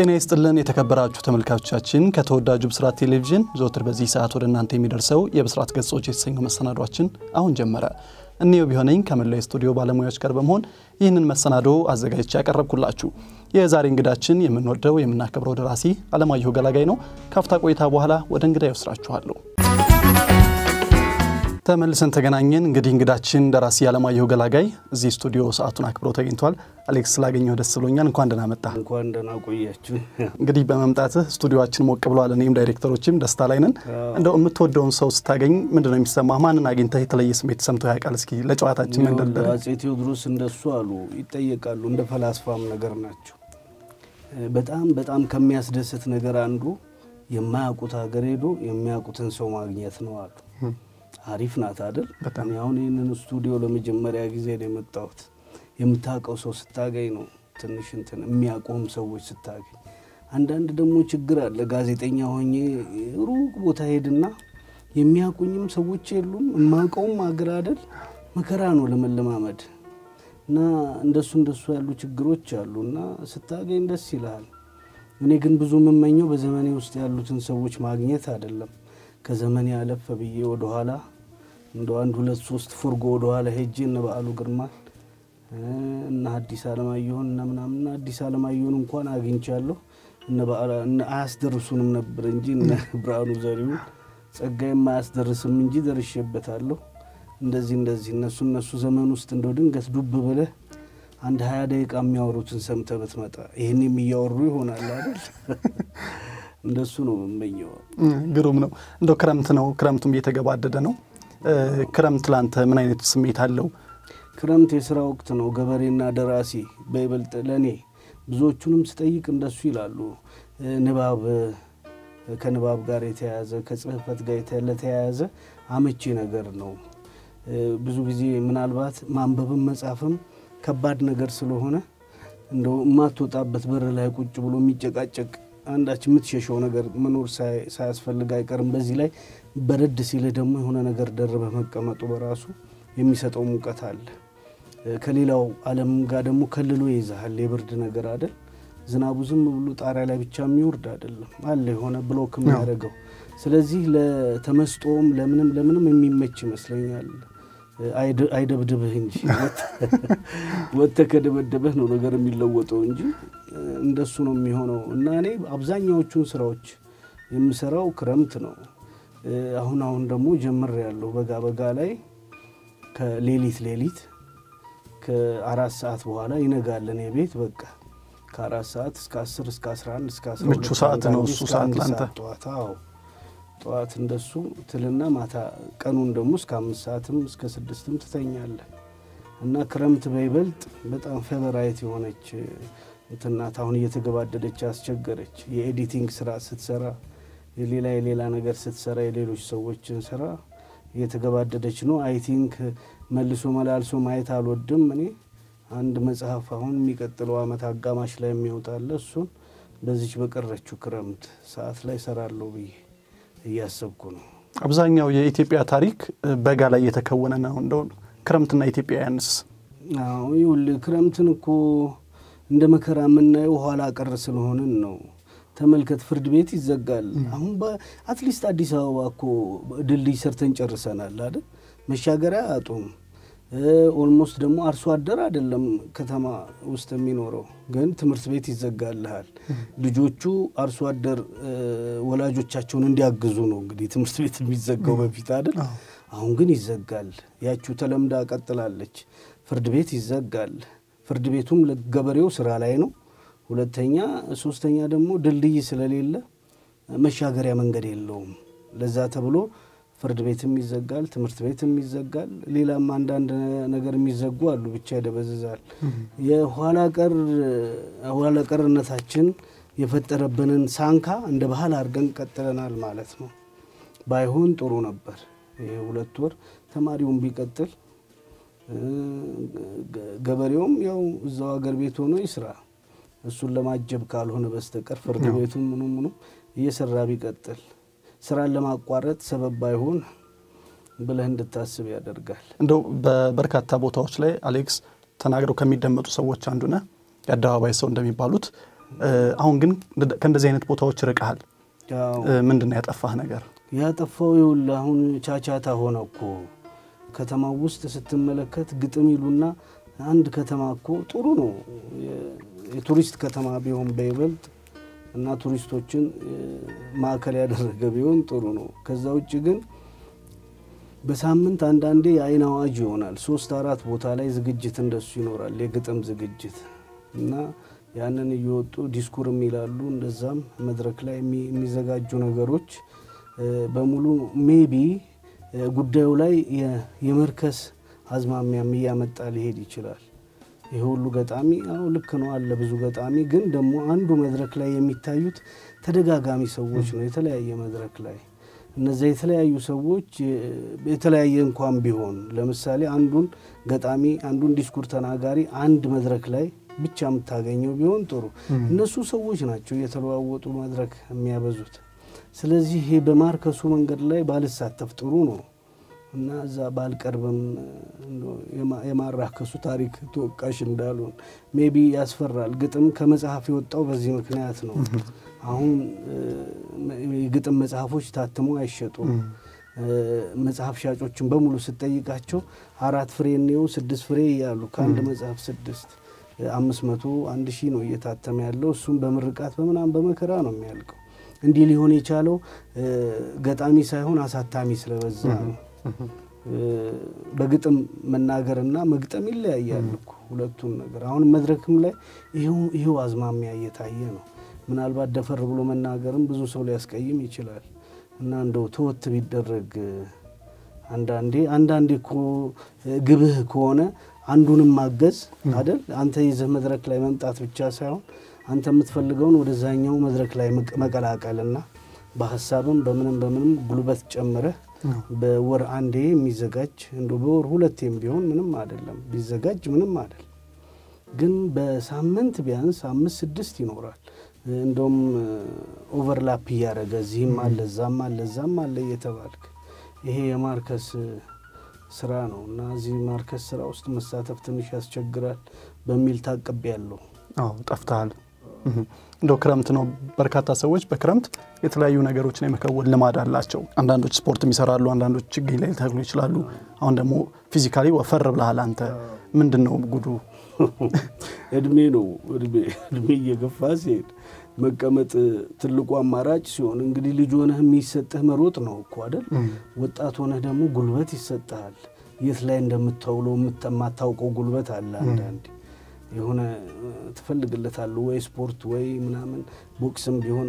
ጤና ይስጥልን የተከበራችሁ ተመልካቾቻችን፣ ከተወዳጁ ብስራት ቴሌቪዥን ዘወትር በዚህ ሰዓት ወደ እናንተ የሚደርሰው የብስራት ገጾች የተሰኘው መሰናዷችን አሁን ጀመረ። እኔው ቢሆነኝ ከመላው ስቱዲዮ ባለሙያዎች ጋር በመሆን ይህንን መሰናዶ አዘጋጅቼ ያቀረብኩላችሁ። የዛሬ እንግዳችን የምንወደው የምናከብረው ደራሲ አለማየሁ ገላጋይ ነው። ካፍታ ቆይታ በኋላ ወደ እንግዳ ይወስዳችኋለሁ። ተመልሰን ተገናኘን። እንግዲህ እንግዳችን ደራሲ አለማየሁ ገላጋይ እዚህ ስቱዲዮ ሰዓቱን አክብሮ ተገኝቷል። አሌክስ ስላገኘሁ ደስ ብሎኛል። እንኳን ደህና መጣ። እንኳን ደህና ቆያችሁ። እንግዲህ በመምጣትህ ስቱዲዮችን ሞቅ ብሏል። እኔም ዳይሬክተሮችም ደስታ ላይ ነን። እንደው የምትወደውን ሰው ስታገኝ ምንድን ነው የሚሰማ? ማንን አግኝተህ የተለየ ስሜት ሰምቶ ያውቃል? እስኪ ለጨዋታችን መንደርደር። አፄ ቴዎድሮስ እንደሱ አሉ ይጠየቃሉ። እንደ ፈላስፋም ነገር ናቸው። በጣም በጣም ከሚያስደስት ነገር አንዱ የማያውቁት ሀገር ሄዶ የሚያውቁትን ሰው ማግኘት ነው አሉ። አሪፍ ናት አይደል? እኔ አሁን ይህንን ስቱዲዮ ለመጀመሪያ ጊዜ ነው የመጣሁት። የምታውቀው ሰው ስታገኝ ነው ትንሽ እንትን የሚያውቁም ሰዎች ስታገኝ። አንዳንድ ደግሞ ችግር አለ። ጋዜጠኛ ሆኜ ሩቅ ቦታ ሄድና የሚያውቁኝም ሰዎች የሉም፣ የማውቀውም ሀገር አይደል? መከራ ነው ለመለማመድ እና እንደሱ እንደሱ ያሉ ችግሮች አሉ እና ስታገኝ ደስ ይልሃል። እኔ ግን ብዙ የምመኘው በዘመኔ ውስጥ ያሉትን ሰዎች ማግኘት አይደለም ከዘመን ያለፈ ብዬ ወደኋላ እንደ አንድ ሁለት ሶስት ፉርጎ ወደኋላ ሄጄ እነ በዓሉ ግርማን እና አዲስ አለማየሁን እና ምናምና አዲስ አለማየሁን እንኳን አግኝቻለሁ። አያስደርሱንም ነበር እንጂ እነ ብርሃኑ ዘሪሁን ጸጋዬም አያስደርስም እንጂ ደርሼበታለሁ። እንደዚህ እንደዚህ እነሱ እነሱ ዘመን ውስጥ እንደው ድንገት ዱብ ብለህ አንድ ሀያ ደቂቃ የሚያወሩትን ሰምተህ ብትመጣ ይህን የሚያወሩ ይሆናል አይደል? እንደሱ ነው የምመኘው። ግሩም ነው። እንደው ክረምት ነው፣ ክረምቱም እየተገባደደ ነው። ክረምት ላንተ ምን አይነት ስሜት አለው? ክረምት የስራ ወቅት ነው። ገበሬና ደራሲ በይበልጥ ለእኔ ብዙዎቹንም ስጠይቅ እንደሱ ይላሉ። ንባብ ከንባብ ጋር የተያያዘ ከጽህፈት ጋር ለተያያዘ አመቺ ነገር ነው። ብዙ ጊዜ ምናልባት ማንበብም መጻፍም ከባድ ነገር ስለሆነ እንደው የማትወጣበት በር ላይ ቁጭ ብሎ የሚጨቃጨቅ አንዳች የምትሸሸው ነገር መኖር ሳያስፈልግ አይቀርም። በዚህ ላይ በረድ ሲልህ ደግሞ የሆነ ነገር ደርበህ መቀመጡ በራሱ የሚሰጠው ሙቀት አለ። ከሌላው ዓለም ጋር ደግሞ ከልሎ ይይዝሃል። የብርድ ነገር አይደል? ዝናቡ ዝም ብሎ ጣሪያ ላይ ብቻ የሚወርድ አይደለም፣ አለ የሆነ ብሎክ የሚያደርገው። ስለዚህ ለተመስጦም ለምንም ለምንም የሚመች ይመስለኛል። አይደብድብህ እንጂ ወጥተህ ከደበደበህ ነው ነገር የሚለወጠው እንጂ እንደሱ ነው የሚሆነው። እና እኔ አብዛኛዎቹን ስራዎች የምሰራው ክረምት ነው። አሁን አሁን ደግሞ ጀምር ያለሁ በጋ በጋ ላይ ከሌሊት ሌሊት ከአራት ሰዓት በኋላ ይነጋል። እኔ ቤት በቃ ከአራት ሰዓት እስከ አስር እስከ አስራ አንድ እስከ አስራ ምቹ ሰዓት ነው እሱ ሰዓት ላንተ ጠዋት እንደሱ ትልና ማታ ቀኑን ደግሞ እስከ አምስት ሰዓትም እስከ ስድስትም ትተኛለህ። እና ክረምት በይበልጥ በጣም favorite የሆነች እንትናት አሁን እየተገባደደች አስቸገረች። የ editing ስራ ስትሰራ የሌላ የሌላ ነገር ስትሰራ የሌሎች ሰዎችን ስራ እየተገባደደች ነው። I think መልሶ መላልሶ ማየት አልወድም እኔ አንድ መጽሐፍ አሁን የሚቀጥለው ዓመት አጋማሽ ላይ የሚወጣ አለ እሱን በዚች በቀረችው ክረምት ሰዓት ላይ እሰራለሁ ብዬ እያሰብኩ ነው። አብዛኛው የኢትዮጵያ ታሪክ በጋ ላይ የተከወነ ነው። እንደው ክረምትና ኢትዮጵያውያንስ? አዎ ይኸውልህ ክረምትን እኮ እንደ መከራ የምናየው ኋላ ቀር ስለሆንን ነው። ተመልከት፣ ፍርድ ቤት ይዘጋል። አሁን at least አዲስ አበባ እኮ ድልድይ ሰርተን ጨርሰናል አይደል? መሻገሪያ አጡም almost ደግሞ አርሶ አደር አይደለም ከተማ ውስጥ የሚኖረው ግን ትምህርት ቤት ይዘጋልሃል። ልጆቹ አርሶ አደር ወላጆቻቸውን እንዲያግዙ ነው እንግዲህ ትምህርት ቤት የሚዘጋው በፊት አይደል? አሁን ግን ይዘጋል። ያችሁ ተለምዳ ቀጥላለች። ፍርድ ቤት ይዘጋል። ፍርድ ቤቱም ገበሬው ስራ ላይ ነው። ሁለተኛ፣ ሶስተኛ ደግሞ ድልድይ ስለሌለ መሻገሪያ መንገድ የለውም። ለዛ ተብሎ ፍርድ ቤትም ይዘጋል፣ ትምህርት ቤትም ይዘጋል። ሌላም አንዳንድ ነገር የሚዘጉ አሉ። ብቻ ይደበዝዛል። የኋላ ቀር ኋላ ቀርነታችን የፈጠረብንን ሳንካ እንደ ባህል አድርገን ቀጥለናል ማለት ነው። ባይሆን ጥሩ ነበር። ሁለት ወር ተማሪውን ቢቀጥል ገበሬውም ያው እዛው ሀገር ቤት ሆኖ ይስራ። እሱን ለማጀብ ካልሆነ በስተቀር ፍርድ ቤቱም ምኑ ምኑ እየሰራ ቢቀጥል ስራን ለማቋረጥ ሰበብ ባይሆን ብለህ እንድታስብ ያደርጋል። እንደው በበርካታ ቦታዎች ላይ አሌክስ ተናግረው ከሚደመጡ ሰዎች አንዱ ነህ። የአደባባይ ሰው እንደሚባሉት አሁን ግን ከእንደዚህ አይነት ቦታዎች ርቀሃል። ምንድን ነው ያጠፋህ ነገር? ያጠፋው ይኸውልህ አሁን ቻቻታ ሆነ እኮ ከተማው ውስጥ ስትመለከት ግጥም ይሉና አንድ ከተማ እኮ ጥሩ ነው የቱሪስት ከተማ ቢሆን በይበልጥ እና ቱሪስቶችን ማዕከል ያደረገ ቢሆን ጥሩ ነው። ከዛ ውጭ ግን በሳምንት አንዳንዴ የዓይን አዋጅ ይሆናል። ሶስት አራት ቦታ ላይ ዝግጅት እንደሱ ይኖራል፣ የግጥም ዝግጅት እና ያንን እየወጡ ዲስኩርም ይላሉ። እንደዛም መድረክ ላይ የሚዘጋጁ ነገሮች በሙሉ maybe ጉዳዩ ላይ የመርከስ አዝማሚያም እያመጣ ሊሄድ ይችላል። ይህ ሁሉ ገጣሚ አሁን ልክ ነው አለ ብዙ ገጣሚ ግን ደግሞ አንዱ መድረክ ላይ የሚታዩት ተደጋጋሚ ሰዎች ነው። የተለያየ መድረክ ላይ እነዚያ የተለያዩ ሰዎች የተለያየ እንኳን ቢሆን ለምሳሌ አንዱን ገጣሚ አንዱን ዲስኩር ተናጋሪ አንድ መድረክ ላይ ብቻ የምታገኘው ቢሆን ጥሩ። እነሱ ሰዎች ናቸው እየተለዋወጡ መድረክ የሚያበዙት። ስለዚህ ይሄ በማርከሱ መንገድ ላይ ባልሳተፍ ጥሩ ነው እና እዛ ባልቀርብም የማራከሱ ታሪክ ተወቃሽ እንዳልሆን maybe ያስፈራል። ግጥም ከመጽሐፍ የወጣው በዚህ ምክንያት ነው። አሁን የግጥም መጽሐፎች ታትሞ አይሸጡም። መጽሐፍ ሻጮችን በሙሉ ስጠይቃቸው አራት ፍሬ እንየው ስድስት ፍሬ እያሉ ከአንድ መጽሐፍ ስድስት አምስት መቶ አንድ ሺህ ነው እየታተመ ያለው። እሱም በምርቃት በምናምን በመከራ ነው የሚያልቀው። እንዲህ ሊሆን የቻለው ገጣሚ ሳይሆን አሳታሚ ስለበዛ ነው። በግጥም መናገርና መግጠም ይለያያል እኮ ሁለቱን ነገር። አሁን መድረክም ላይ ይሄው አዝማሚያ እየታየ ነው። ምናልባት ደፈር ብሎ መናገርም ብዙ ሰው ሊያስቀይም ይችላል እና እንደው ተወት ቢደረግ አንዳንዴ አንዳንዴ እኮ ግብህ ከሆነ አንዱንም ማገዝ አደል አንተ ይዘህ መድረክ ላይ መምጣት ብቻ ሳይሆን አንተ የምትፈልገውን ወደዛኛው መድረክ ላይ መቀላቀልና በሀሳብም በምንም በምንም ጉልበት ጨምረህ በወር አንዴ የሚዘጋጅ እንደ በወር ሁለቴም ቢሆን ምንም አይደለም፣ ቢዘጋጅ ምንም አይደለም። ግን በሳምንት ቢያንስ አምስት ስድስት ይኖራል። እንደውም overlap እያደረገ እዚህም አለ እዛም አለ እዛም አለ እየተባልክ ይሄ የማርከስ ስራ ነው እና እዚህ ማርከስ ስራ ውስጥ መሳተፍ ትንሽ ያስቸግራል በሚል ታቅቤ ያለው አዎ ጠፍተሃል። እንደው ክረምት ነው። በርካታ ሰዎች በክረምት የተለያዩ ነገሮችን የመከወን ልማድ አላቸው። አንዳንዶች ስፖርትም ይሰራሉ፣ አንዳንዶች ችግኝ ላይ ሊተክሉ ይችላሉ። አሁን ደግሞ ፊዚካሊ ወፈር ብለሃል አንተ። ምንድን ነው ጉዱ? እድሜ ነው እድሜ እድሜ እየገፋ ሲሄድ መቀመጥ ትልቁ አማራጭ ሲሆን እንግዲህ ልጅ ሆነህ የሚሰጥህ መሮጥ ነው እኮ አይደል? ወጣት ሆነህ ደግሞ ጉልበት ይሰጥሃል። የት ላይ እንደምታውለው የማታውቀው ጉልበት አለ አንዳንዴ የሆነ ትፈልግለታለሁ ወይ ስፖርት ወይ ምናምን ቦክስም ቢሆን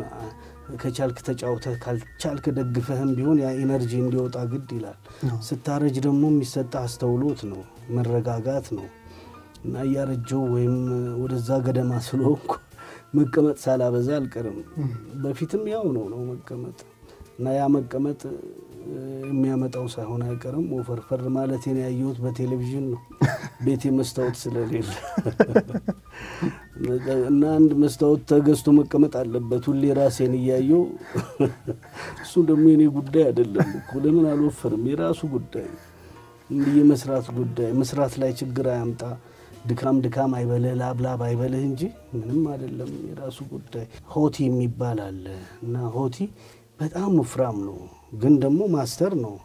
ከቻልክ ተጫውተህ ካልቻልክ ደግፈህም ቢሆን ያ energy እንዲወጣ ግድ ይላል። ስታረጅ ደግሞ የሚሰጠ አስተውሎት ነው፣ መረጋጋት ነው እና እያረጀው ወይም ወደዛ ገደማ ስለሆንኩ መቀመጥ ሳላበዛ አልቀርም። በፊትም ያው ነው ነው መቀመጥ እና ያ መቀመጥ የሚያመጣው ሳይሆን አይቀርም። ወፈርፈር ማለቴን ያየሁት በቴሌቪዥን ነው፣ ቤቴ መስታወት ስለሌለ እና አንድ መስታወት ተገዝቶ መቀመጥ አለበት ሁሌ ራሴን እያየው። እሱ ደግሞ የኔ ጉዳይ አይደለም እኮ ለምን አልወፈርም? የራሱ ጉዳይ የመስራት ጉዳይ መስራት ላይ ችግር አያምጣ። ድካም ድካም አይበልህ፣ ላብላብ አይበልህ እንጂ ምንም አይደለም። የራሱ ጉዳይ። ሆቲ የሚባል አለ እና ሆቲ በጣም ወፍራም ነው፣ ግን ደግሞ master ነው።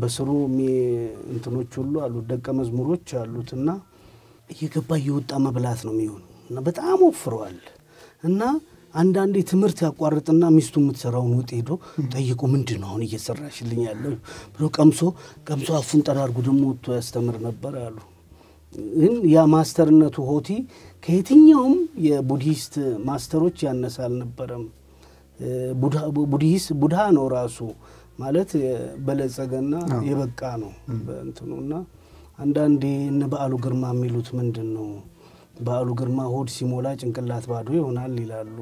በስሩ እንትኖች ሁሉ አሉት፣ ደቀ መዝሙሮች አሉት እና እየገባ እየወጣ መብላት ነው የሚሆን እና በጣም ወፍረዋል እና አንዳንዴ ትምህርት ያቋርጥና ሚስቱ የምትሰራውን ወጥ ሄዶ ጠይቆ ምንድን ነው አሁን እየሰራሽልኝ ያለው ብሎ ቀምሶ ቀምሶ አፉን ጠራርጉ ደግሞ ወጥቶ ያስተምር ነበር አሉ። ግን ያ ማስተርነቱ ሆቲ ከየትኛውም የቡድሂስት ማስተሮች ያነሰ አልነበረም። ቡድሂስ ነው ራሱ ማለት በለጸገና የበቃ ነው በእንትኑ እና አንዳንዴ እነ በዓሉ ግርማ የሚሉት ምንድን ነው በዓሉ ግርማ ሆድ ሲሞላ ጭንቅላት ባዶ ይሆናል ይላሉ።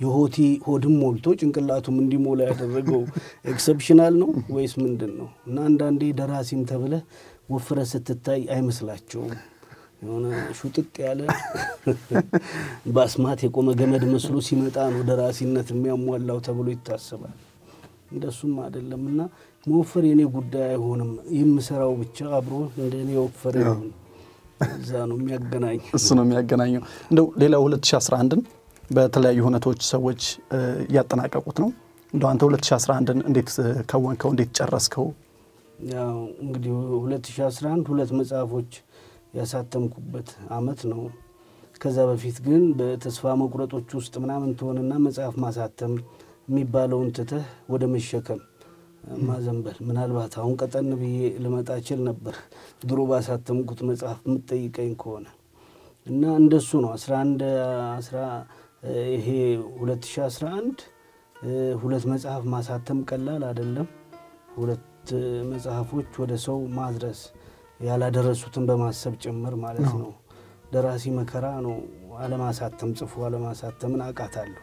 የሆቲ ሆድም ሞልቶ ጭንቅላቱም እንዲሞላ ያደረገው exceptional ነው ወይስ ምንድን ነው? እና አንዳንዴ ደራሲም ተብለህ ወፍረህ ስትታይ አይመስላቸውም። የሆነ ሹጥጥ ያለ በአስማት የቆመ ገመድ መስሎ ሲመጣ ነው ደራሲነት የሚያሟላው ተብሎ ይታሰባል። እንደሱም አይደለም እና መወፈር የኔ ጉዳይ አይሆንም። የምሰራው ብቻ አብሮ እንደ እኔ የወፈረ እዛ ነው የሚያገናኝ እሱ ነው የሚያገናኘው። እንደው ሌላው 2011ን በተለያዩ ሁነቶች ሰዎች እያጠናቀቁት ነው። እንደ አንተ 2011ን እንዴት ከወንከው? እንዴት ጨረስከው? ያው እንግዲህ 2011 ሁለት መጽሐፎች ያሳተምኩበት አመት ነው። ከዛ በፊት ግን በተስፋ መቁረጦች ውስጥ ምናምን ትሆንና መጽሐፍ ማሳተም የሚባለውን ትተህ ወደ መሸከም ማዘንበል። ምናልባት አሁን ቀጠን ብዬ ልመጣ እችል ነበር ድሮ ባሳተምኩት መጽሐፍ የምትጠይቀኝ ከሆነ እና እንደሱ ነው 11 ይሄ 2011 ሁለት መጽሐፍ ማሳተም ቀላል አይደለም። ሁለት መጽሐፎች ወደ ሰው ማድረስ ያላደረሱትን በማሰብ ጭምር ማለት ነው። ደራሲ መከራ ነው። አለማሳተም ጽፎ አለማሳተምን አውቃታለሁ።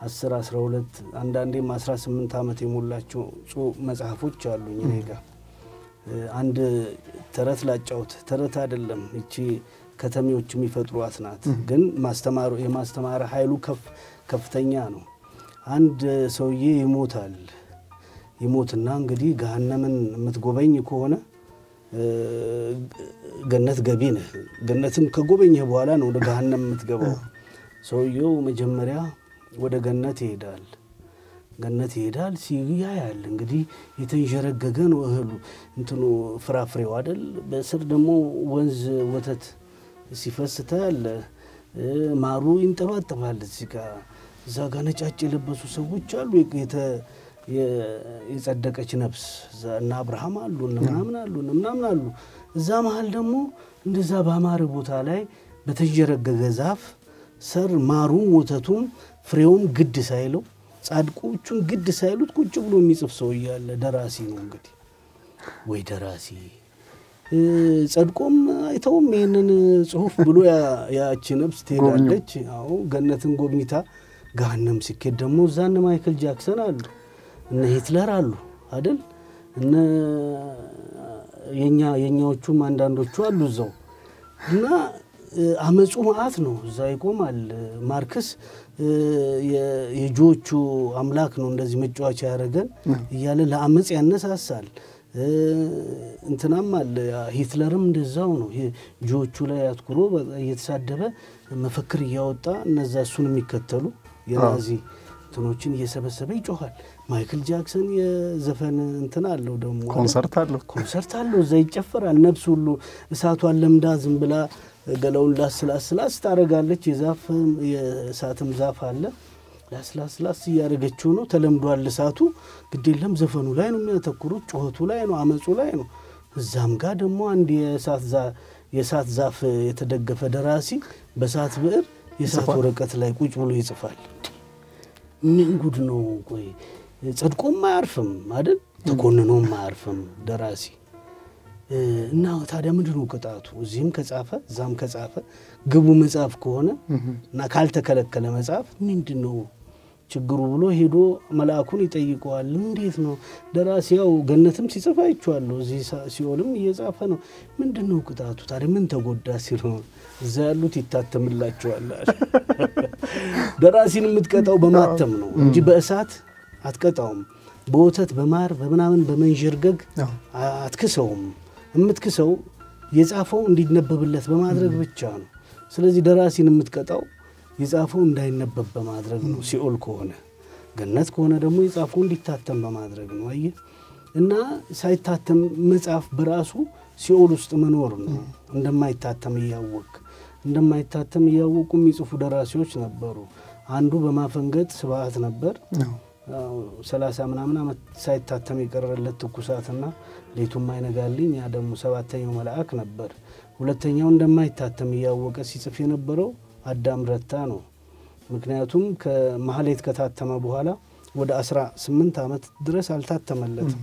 አስር አስራ ሁለት አንዳንዴም አስራ ስምንት ዓመት የሞላቸው መጽሐፎች አሉኝ እኔ ጋ። አንድ ተረት ላጫውት። ተረት አይደለም እቺ ከተሜዎች የሚፈጥሯት ናት፣ ግን ማስተማሩ የማስተማር ኃይሉ ከፍተኛ ነው። አንድ ሰውዬ ይሞታል። ይሞትና እንግዲህ ገሃነምን የምትጎበኝ ከሆነ ገነት ገቢ ነህ። ገነትም ከጎበኘህ በኋላ ነው ወደ ገሃነም የምትገባው። ሰውየው መጀመሪያ ወደ ገነት ይሄዳል። ገነት ይሄዳል ሲያያል እንግዲህ የተንዠረገገ ነው እህሉ እንትኑ ፍራፍሬው አይደል። በስር ደግሞ ወንዝ ወተት ሲፈስ ታያለህ። ማሩ ይንጠባጠባል። እዚህ ጋ እዛ ጋ ነጫጭ የለበሱ ሰዎች አሉ። የጸደቀች ነፍስ እነ አብርሃም አሉ ምናምን አሉ ምናምን አሉ። እዛ መሀል ደግሞ እንደዛ በአማረ ቦታ ላይ በተንዠረገገ ዛፍ ሰር ማሩም ወተቱም ፍሬውም ግድ ሳይለው ጻድቆቹን ግድ ሳይሉት ቁጭ ብሎ የሚጽፍ ሰው እያለ ደራሲ ነው እንግዲህ። ወይ ደራሲ ጸድቆም አይተውም ይህንን ጽሁፍ ብሎ ያቺ ነፍስ ትሄዳለች። አዎ ገነትን ጎብኝታ ገሃነም ሲኬድ ደግሞ እዛ እነ ማይክል ጃክሰን አሉ እነ ሂትለር አሉ አደል እነ የኛ የኛዎቹም አንዳንዶቹ አሉ እዛው እና አመፁ መዓት ነው። እዛ ይቆማል። ማርክስ የጆዎቹ አምላክ ነው እንደዚህ መጫወቻ ያደረገን እያለ ለአመፅ ያነሳሳል። እንትናም አለ ሂትለርም እንደዛው ነው። ጆዎቹ ላይ አትኩሮ እየተሳደበ መፈክር እያወጣ እነዛ እሱን የሚከተሉ የናዚ እንትኖችን እየሰበሰበ ይጮኋል። ማይክል ጃክሰን የዘፈን እንትን አለው ደግሞ ኮንሰርት አለው ኮንሰርት አለው። እዛ ይጨፈራል። ነፍስ ሁሉ እሳቷን ለምዳ ዝም ብላ ገላውን ላስላስላስ ታደርጋለች። የዛፍ የእሳትም ዛፍ አለ። ላስላስላስ እያደረገችው ነው። ተለምዷል እሳቱ። ግድ የለም ዘፈኑ ላይ ነው የሚያተኩሩት። ጩኸቱ ላይ ነው፣ አመፁ ላይ ነው። እዛም ጋር ደግሞ አንድ የእሳት ዛፍ የተደገፈ ደራሲ በእሳት ብዕር የእሳት ወረቀት ላይ ቁጭ ብሎ ይጽፋል። ምን ጉድ ነው? ቆይ ጸድቆም አያርፍም አይደል? ተኮንኖም አያርፍም ደራሲ እና ታዲያ ምንድን ነው ቅጣቱ? እዚህም ከጻፈ እዛም ከጻፈ ግቡ መጽሐፍ ከሆነ እና ካልተከለከለ መጽሐፍ ምንድን ነው ችግሩ ብሎ ሄዶ መልአኩን ይጠይቀዋል። እንዴት ነው ደራሲ ያው ገነትም ሲጽፍ አይቼዋለሁ፣ እዚህ ሲኦልም እየጻፈ ነው። ምንድን ነው ቅጣቱ ታዲያ ምን ተጎዳ ሲል እዛ ያሉት ይታተምላቸዋል። ደራሲን የምትቀጣው በማተም ነው እንጂ በእሳት አትቀጣውም። በወተት በማር በምናምን በመንዠርገግ አትክሰውም። የምትክሰው የጻፈው እንዲነበብለት በማድረግ ብቻ ነው። ስለዚህ ደራሲን የምትቀጣው የጻፈው እንዳይነበብ በማድረግ ነው። ሲኦል ከሆነ ገነት ከሆነ ደግሞ የጻፈው እንዲታተም በማድረግ ነው። አየህ እና ሳይታተም መጽሐፍ በራሱ ሲኦል ውስጥ መኖር ነው። እንደማይታተም እያወቅ እንደማይታተም እያወቁ የሚጽፉ ደራሲዎች ነበሩ። አንዱ በማፈንገጥ ስብሐት ነበር። ሰላሳ ምናምን ዓመት ሳይታተም የቀረለት ትኩሳትና ሌቱም አይነጋልኝ ያ ደግሞ ሰባተኛው መልአክ ነበር። ሁለተኛው እንደማይታተም እያወቀ ሲጽፍ የነበረው አዳም ረታ ነው። ምክንያቱም ከማህሌት ከታተመ በኋላ ወደ አስራ ስምንት ዓመት ድረስ አልታተመለትም።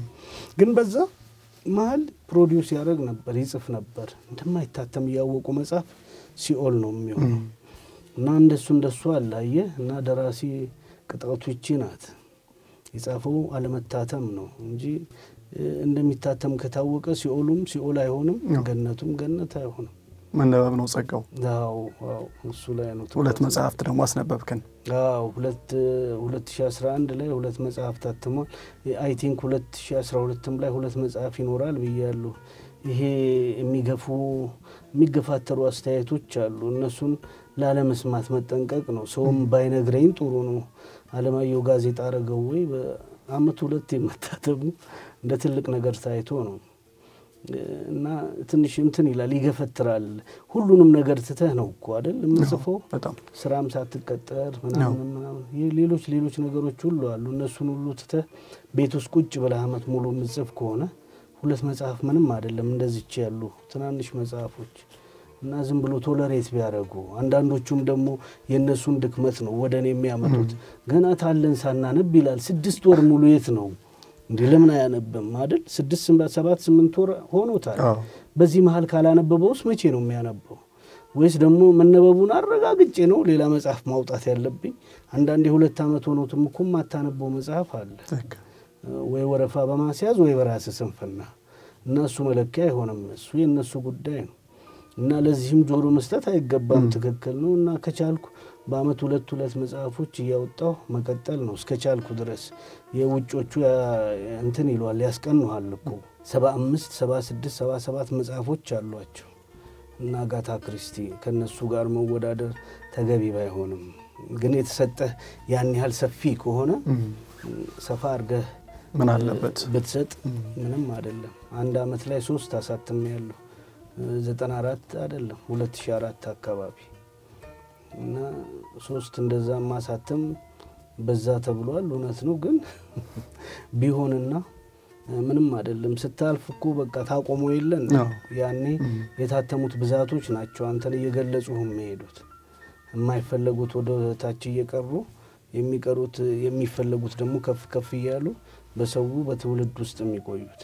ግን በዛ መሀል produce ያደረግ ነበር፣ ይጽፍ ነበር። እንደማይታተም እያወቁ መጽሐፍ ሲኦል ነው የሚሆነው እና እንደሱ እንደሱ አላየ እና ደራሲ ቅጣቱ ይቺ ናት። የጻፈው አለመታተም ነው እንጂ እንደሚታተም ከታወቀ ሲኦሉም ሲኦል አይሆንም፣ ገነቱም ገነት አይሆንም። መነበብ ነው ጸጋው። አዎ እሱ ላይ ነው። ሁለት መጽሐፍት ደግሞ አስነበብክን። አዎ ሁለት ሁለት ሺ አስራ አንድ ላይ ሁለት መጽሐፍ ታትሟል። I think ሁለት ሺ አስራ ሁለትም ላይ ሁለት መጽሐፍ ይኖራል ብያለሁ። ይሄ የሚገፉ የሚገፋተሩ አስተያየቶች አሉ። እነሱን ላለመስማት መጠንቀቅ ነው። ሰውም ባይነግረኝ ጥሩ ነው። አለማየሁ ጋዜጣ አረገው ወይ በአመት ሁለት የመታተሙ እንደ ትልቅ ነገር ታይቶ ነው እና ትንሽ እንትን ይላል፣ ይገፈትራል። ሁሉንም ነገር ትተህ ነው እኮ አይደል የምጽፈው ስራም ሳትቀጠር ምናምን ሌሎች ሌሎች ነገሮች ሁሉ አሉ። እነሱን ሁሉ ትተህ ቤት ውስጥ ቁጭ ብለህ አመት ሙሉ የምጽፍ ከሆነ ሁለት መጽሐፍ ምንም አይደለም። እንደዚች ያሉ ትናንሽ መጽሐፎች እና ዝም ብሎ ቶለሬት ቢያደርጉ፣ አንዳንዶቹም ደግሞ የእነሱን ድክመት ነው ወደ እኔ የሚያመጡት። ገና ታለን ሳናነብ ይላል። ስድስት ወር ሙሉ የት ነው እንዲህ ለምን አያነብም አይደል? ስድስት ሰባት ስምንት ወር ሆኖታል። በዚህ መሀል ካላነበበውስ መቼ ነው የሚያነበው? ወይስ ደግሞ መነበቡን አረጋግጬ ነው ሌላ መጽሐፍ ማውጣት ያለብኝ? አንዳንድ የሁለት ዓመት ሆኖትም እኮ የማታነበው መጽሐፍ አለ። ወይ ወረፋ በማስያዝ ወይ በራስ ስንፍና እና እሱ መለኪያ አይሆንም። እሱ የእነሱ ጉዳይ ነው እና ለዚህም ጆሮ መስጠት አይገባም። ትክክል ነው። እና ከቻልኩ በአመት ሁለት ሁለት መጽሐፎች እያወጣሁ መቀጠል ነው። እስከ ቻልኩ ድረስ። የውጮቹ እንትን ይለዋል ያስቀኑሃል እኮ። ሰባ አምስት ሰባ ስድስት ሰባ ሰባት መጽሐፎች አሏቸው። እና አጋታ ክሪስቲ ከእነሱ ጋር መወዳደር ተገቢ ባይሆንም። ግን የተሰጠህ ያን ያህል ሰፊ ከሆነ ሰፋ አድርገህ ምን አለበት? ብትሰጥ ምንም አይደለም። አንድ አመት ላይ ሶስት አሳትም ያለሁ ዘጠና አራት አይደለም ሁለት ሺ አራት አካባቢ እና ሶስት እንደዛ ማሳተም በዛ ተብሏል። እውነት ነው ግን ቢሆንና ምንም አይደለም። ስታልፍ እኮ በቃ ታቆሞ የለን ያኔ የታተሙት ብዛቶች ናቸው። አንተን እየገለጹህ የሚሄዱት። የማይፈለጉት ወደ ታች እየቀሩ የሚቀሩት የሚፈለጉት ደግሞ ከፍ ከፍ እያሉ በሰው በትውልድ ውስጥ የሚቆዩት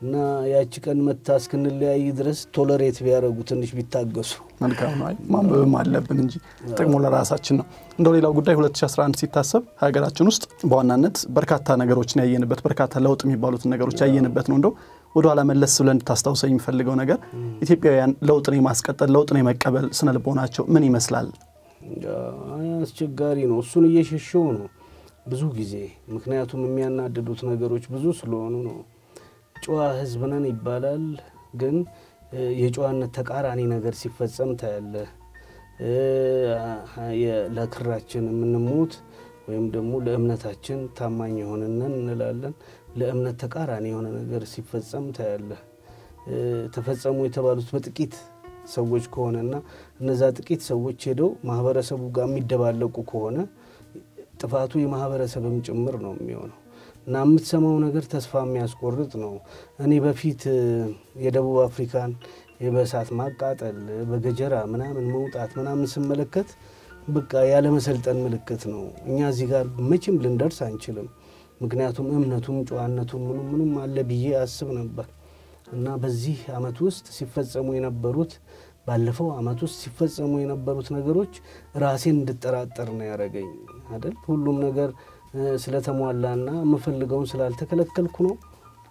እና ያቺ ቀን መታ እስክንለያይ ድረስ ቶለሬት ቢያደርጉ ትንሽ ቢታገሱ መልካም ነው። ማንበብም አለብን እንጂ ጥቅሙ ለራሳችን ነው። እንደው ሌላው ጉዳይ 2011 ሲታሰብ ሀገራችን ውስጥ በዋናነት በርካታ ነገሮችን ያየንበት በርካታ ለውጥ የሚባሉትን ነገሮች ያየንበት ነው። እንደው ወደ ኋላ መለስ ብለን እንድታስታውሰኝ የሚፈልገው ነገር ኢትዮጵያውያን ለውጥን የማስቀጠል ለውጥን የመቀበል ስነ ልቦናቸው ምን ይመስላል? አስቸጋሪ ነው። እሱን እየሸሸው ነው ብዙ ጊዜ። ምክንያቱም የሚያናድዱት ነገሮች ብዙ ስለሆኑ ነው። ጨዋ ሕዝብ ነን ይባላል፣ ግን የጨዋነት ተቃራኒ ነገር ሲፈጸም ታያለህ። ለክራችን የምንሞት ወይም ደግሞ ለእምነታችን ታማኝ የሆንነን እንላለን። ለእምነት ተቃራኒ የሆነ ነገር ሲፈጸም ታያለህ። ተፈጸሙ የተባሉት በጥቂት ሰዎች ከሆነና እነዛ ጥቂት ሰዎች ሄደው ማህበረሰቡ ጋር የሚደባለቁ ከሆነ ጥፋቱ የማህበረሰብም ጭምር ነው የሚሆነው እና የምትሰማው ነገር ተስፋ የሚያስቆርጥ ነው። እኔ በፊት የደቡብ አፍሪካን በእሳት ማቃጠል በገጀራ ምናምን መውጣት ምናምን ስመለከት በቃ ያለመሰልጠን ምልክት ነው። እኛ እዚህ ጋር መቼም ልንደርስ አንችልም። ምክንያቱም እምነቱም ጨዋነቱም ምኑም ምኑም አለ ብዬ አስብ ነበር እና በዚህ አመት ውስጥ ሲፈጸሙ የነበሩት ባለፈው አመት ውስጥ ሲፈጸሙ የነበሩት ነገሮች ራሴን እንድጠራጠር ነው ያደረገኝ አይደል። ሁሉም ነገር ስለተሟላና የምፈልገውን ስላልተከለከልኩ ነው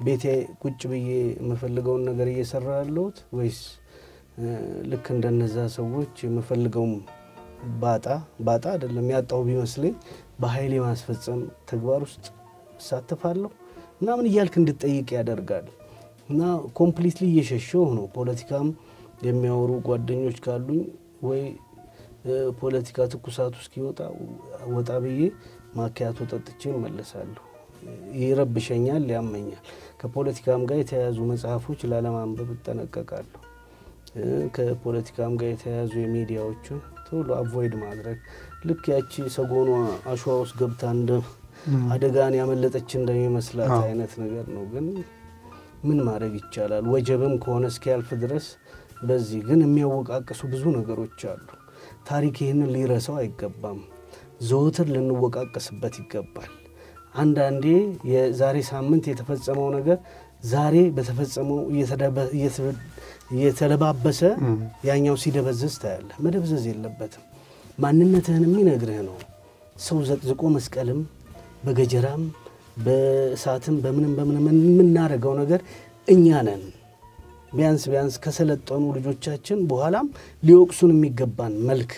ቤቴ ቁጭ ብዬ የምፈልገውን ነገር እየሰራሁ ያለሁት ወይስ ልክ እንደነዛ ሰዎች የምፈልገውም ባጣ ባጣ አይደለም ያጣው ቢመስለኝ በኃይል የማስፈጸም ተግባር ውስጥ እሳተፋለሁ ምናምን እያልክ እንድጠይቅ ያደርጋል። እና completely እየሸሸሁ ነው። ፖለቲካም የሚያወሩ ጓደኞች ካሉኝ ወይ ፖለቲካ ትኩሳቱ እስኪወጣ ወጣ ብዬ ማኪያቶ ጠጥቼ እመለሳለሁ። ይረብሸኛል፣ ያመኛል። ከፖለቲካም ጋር የተያያዙ መጽሐፎች ላለማንበብ እጠነቀቃለሁ። ከፖለቲካም ጋር የተያያዙ የሚዲያዎችን ቶሎ አቮይድ ማድረግ ልክ ያቺ ሰጎኗ አሸዋ ውስጥ ገብታ እንደ አደጋን ያመለጠች እንደሚመስላት አይነት ነገር ነው። ግን ምን ማድረግ ይቻላል? ወጀብም ከሆነ እስኪያልፍ ድረስ በዚህ ግን የሚያወቃቅሱ ብዙ ነገሮች አሉ። ታሪክ ይህንን ሊረሳው አይገባም። ዘወትር ልንወቃቀስበት ይገባል። አንዳንዴ የዛሬ ሳምንት የተፈጸመው ነገር ዛሬ በተፈጸመው እየተለባበሰ ያኛው ሲደበዝዝ ታያለህ። መደብዘዝ የለበትም። ማንነትህን የሚነግርህ ነው። ሰው ዘቅዝቆ መስቀልም በገጀራም በእሳትም በምንም በምንም የምናደርገው ነገር እኛ ነን። ቢያንስ ቢያንስ ከሰለጠኑ ልጆቻችን በኋላም ሊወቅሱን የሚገባን መልክ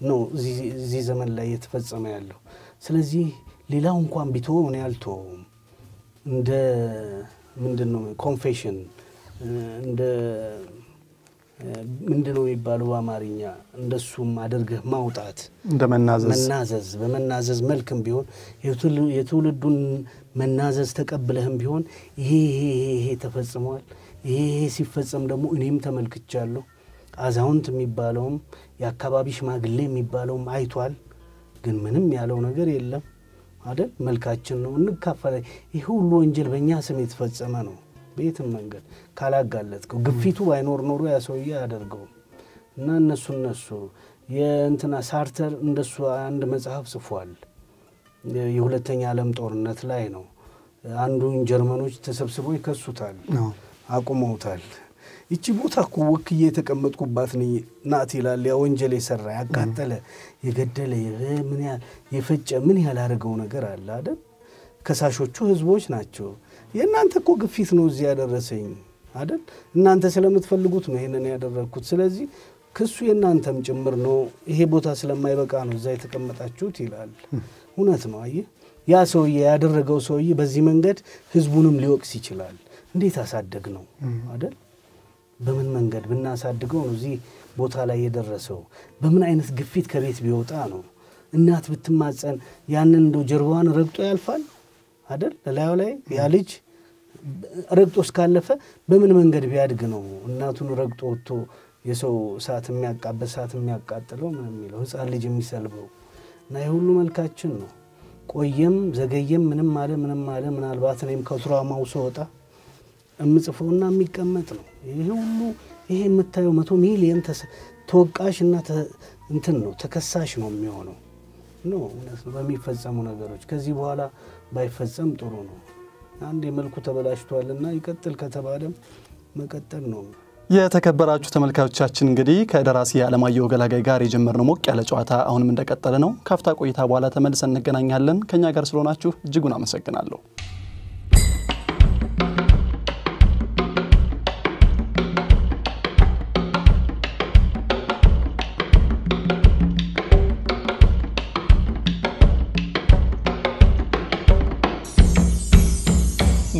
ነው እዚህ ዘመን ላይ እየተፈጸመ ያለው። ስለዚህ ሌላው እንኳን ቢተወው እኔ አልተወውም። እንደ ምንድን ነው confession እንደ ምንድን ነው የሚባለው በአማርኛ እንደሱም አድርገህ ማውጣት እንደ መናዘዝ መናዘዝ በመናዘዝ መልክም ቢሆን የትውልዱን መናዘዝ ተቀብለህም ቢሆን ይሄ ይሄ ይሄ ተፈጽሟል፣ ይሄ ይሄ ሲፈጸም ደግሞ እኔም ተመልክቻለሁ። አዛውንት የሚባለውም የአካባቢ ሽማግሌ የሚባለውም አይቷል። ግን ምንም ያለው ነገር የለም አይደል? መልካችን ነው እንካፈለ። ይህ ሁሉ ወንጀል በእኛ ስም የተፈጸመ ነው። በየትም መንገድ ካላጋለጥከው ግፊቱ ባይኖር ኖሮ ያ ሰውዬ አያደርገውም። እና እነሱ እነሱ የእንትና ሳርተር እንደሱ አንድ መጽሐፍ ጽፏል። የሁለተኛ ዓለም ጦርነት ላይ ነው። አንዱን ጀርመኖች ተሰብስበው ይከሱታል፣ አቁመውታል። ይቺ ቦታ እኮ ወክዬ የተቀመጥኩባት ናት ይላል። ያ ወንጀል የሰራ ያቃጠለ፣ የገደለ፣ ምን ያህል የፈጨ ምን ያላደረገው ነገር አለ አይደል? ከሳሾቹ ህዝቦች ናቸው። የእናንተ እኮ ግፊት ነው እዚህ ያደረሰኝ አይደል? እናንተ ስለምትፈልጉት ነው ይሄንን ያደረግኩት። ስለዚህ ክሱ የእናንተም ጭምር ነው። ይሄ ቦታ ስለማይበቃ ነው እዛ የተቀመጣችሁት ይላል። እውነት ነው። አየህ ያ ሰውዬ ያደረገው ሰውዬ በዚህ መንገድ ህዝቡንም ሊወቅስ ይችላል። እንዴት አሳደግ ነው አይደል? በምን መንገድ ብናሳድገው ነው እዚህ ቦታ ላይ የደረሰው? በምን አይነት ግፊት ከቤት ቢወጣ ነው? እናት ብትማጸን ያንን እንደው ጀርባዋን ረግጦ ያልፋል አይደል? ለላዩ ላይ ያ ልጅ ረግጦ እስካለፈ በምን መንገድ ቢያድግ ነው እናቱን ረግጦ ወጥቶ የሰው እሳት የሚያቃበት እሳት የሚያቃጥለው ምን የሚለው ህፃን ልጅ የሚሰልበው እና የሁሉ መልካችን ነው። ቆየም ዘገየም ምንም አለ ምንም አለ ምናልባት እኔም ከቱራማው ስወጣ የምጽፈውና የሚቀመጥ ነው። ይሄ ሁሉ ይሄ የምታየው መቶ ሚሊየን ተወቃሽ እና እንትን ነው ተከሳሽ ነው የሚሆነው ነው በሚፈጸሙ ነገሮች። ከዚህ በኋላ ባይፈጸም ጥሩ ነው። አንድ የመልኩ ተበላሽቷልና ይቀጥል ከተባለም መቀጠል ነው። የተከበራችሁ ተመልካቾቻችን እንግዲህ ከደራሲ አለማየሁ ገላጋይ ጋር የጀመርነው ሞቅ ያለ ጨዋታ አሁንም እንደቀጠለ ነው። ካፍታ ቆይታ በኋላ ተመልሰን እንገናኛለን። ከእኛ ጋር ስለሆናችሁ እጅጉን አመሰግናለሁ።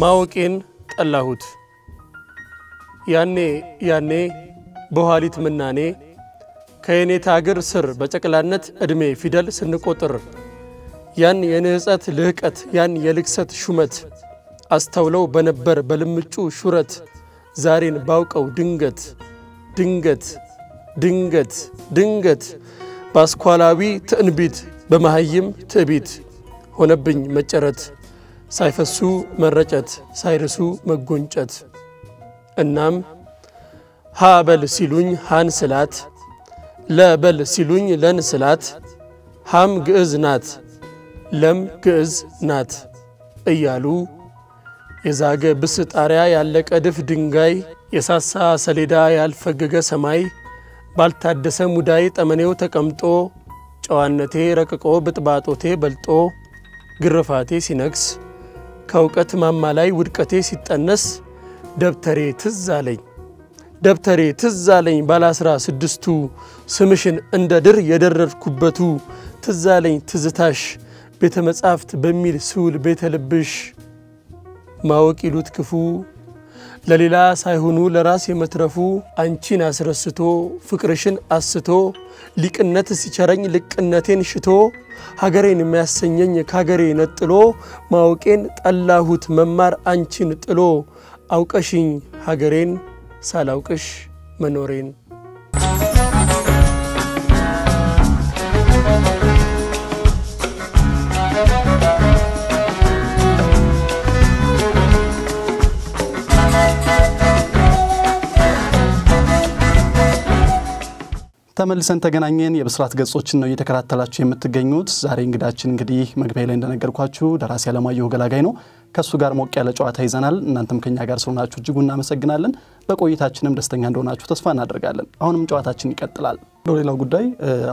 ማወቄን ጠላሁት። ያኔ ያኔ በኋሊት ምናኔ ከየኔታ እግር ስር በጨቅላነት ዕድሜ ፊደል ስንቆጥር ያን የንህፀት ልህቀት ያን የልግሰት ሹመት አስተውለው በነበር በልምጩ ሹረት ዛሬን ባውቀው ድንገት ድንገት ድንገት ድንገት በአስኳላዊ ትዕንቢት በመሃይም ትዕቢት ሆነብኝ መጨረት ሳይፈሱ መረጨት ሳይርሱ መጎንጨት። እናም ሀ በል ሲሉኝ ሃን ስላት ለበል ሲሉኝ ለን ስላት ሃም ግዕዝ ናት ለም ግዕዝ ናት እያሉ የዛገ ብስ ጣሪያ ያለቀ ድፍ ድንጋይ የሳሳ ሰሌዳ ያልፈገገ ሰማይ ባልታደሰ ሙዳይ ጠመኔው ተቀምጦ ጨዋነቴ ረቅቆ ብጥባጦቴ በልጦ ግርፋቴ ሲነግስ ከእውቀት ማማ ላይ ውድቀቴ ሲጠነስ ደብተሬ ትዝ አለኝ። ደብተሬ ትዝ አለኝ ባለ አስራ ስድስቱ ስምሽን እንደ ድር የደረድኩበቱ ትዝ አለኝ ትዝታሽ ቤተ መጻሕፍት በሚል ስውል ቤተ ልብሽ። ማወቅ ይሉት ክፉ ለሌላ ሳይሆኑ ለራስ የመትረፉ አንቺን አስረስቶ ፍቅርሽን አስቶ ሊቅነት ሲቸረኝ ልቅነቴን ሽቶ ሀገሬን የሚያሰኘኝ ከሀገሬ ነጥሎ ማወቄን ጠላሁት መማር አንቺን ጥሎ አውቀሽኝ ሀገሬን ሳላውቅሽ መኖሬን ተመልሰን ተገናኘን። የብስራት ገጾችን ነው እየተከታተላችሁ የምትገኙት። ዛሬ እንግዳችን እንግዲህ መግቢያ ላይ እንደነገርኳችሁ ደራሲ አለማየሁ ገላጋይ ነው። ከእሱ ጋር ሞቅ ያለ ጨዋታ ይዘናል። እናንተም ከኛ ጋር ስለሆናችሁ እጅጉ እናመሰግናለን። በቆይታችንም ደስተኛ እንደሆናችሁ ተስፋ እናደርጋለን። አሁንም ጨዋታችን ይቀጥላል። ሌላው ጉዳይ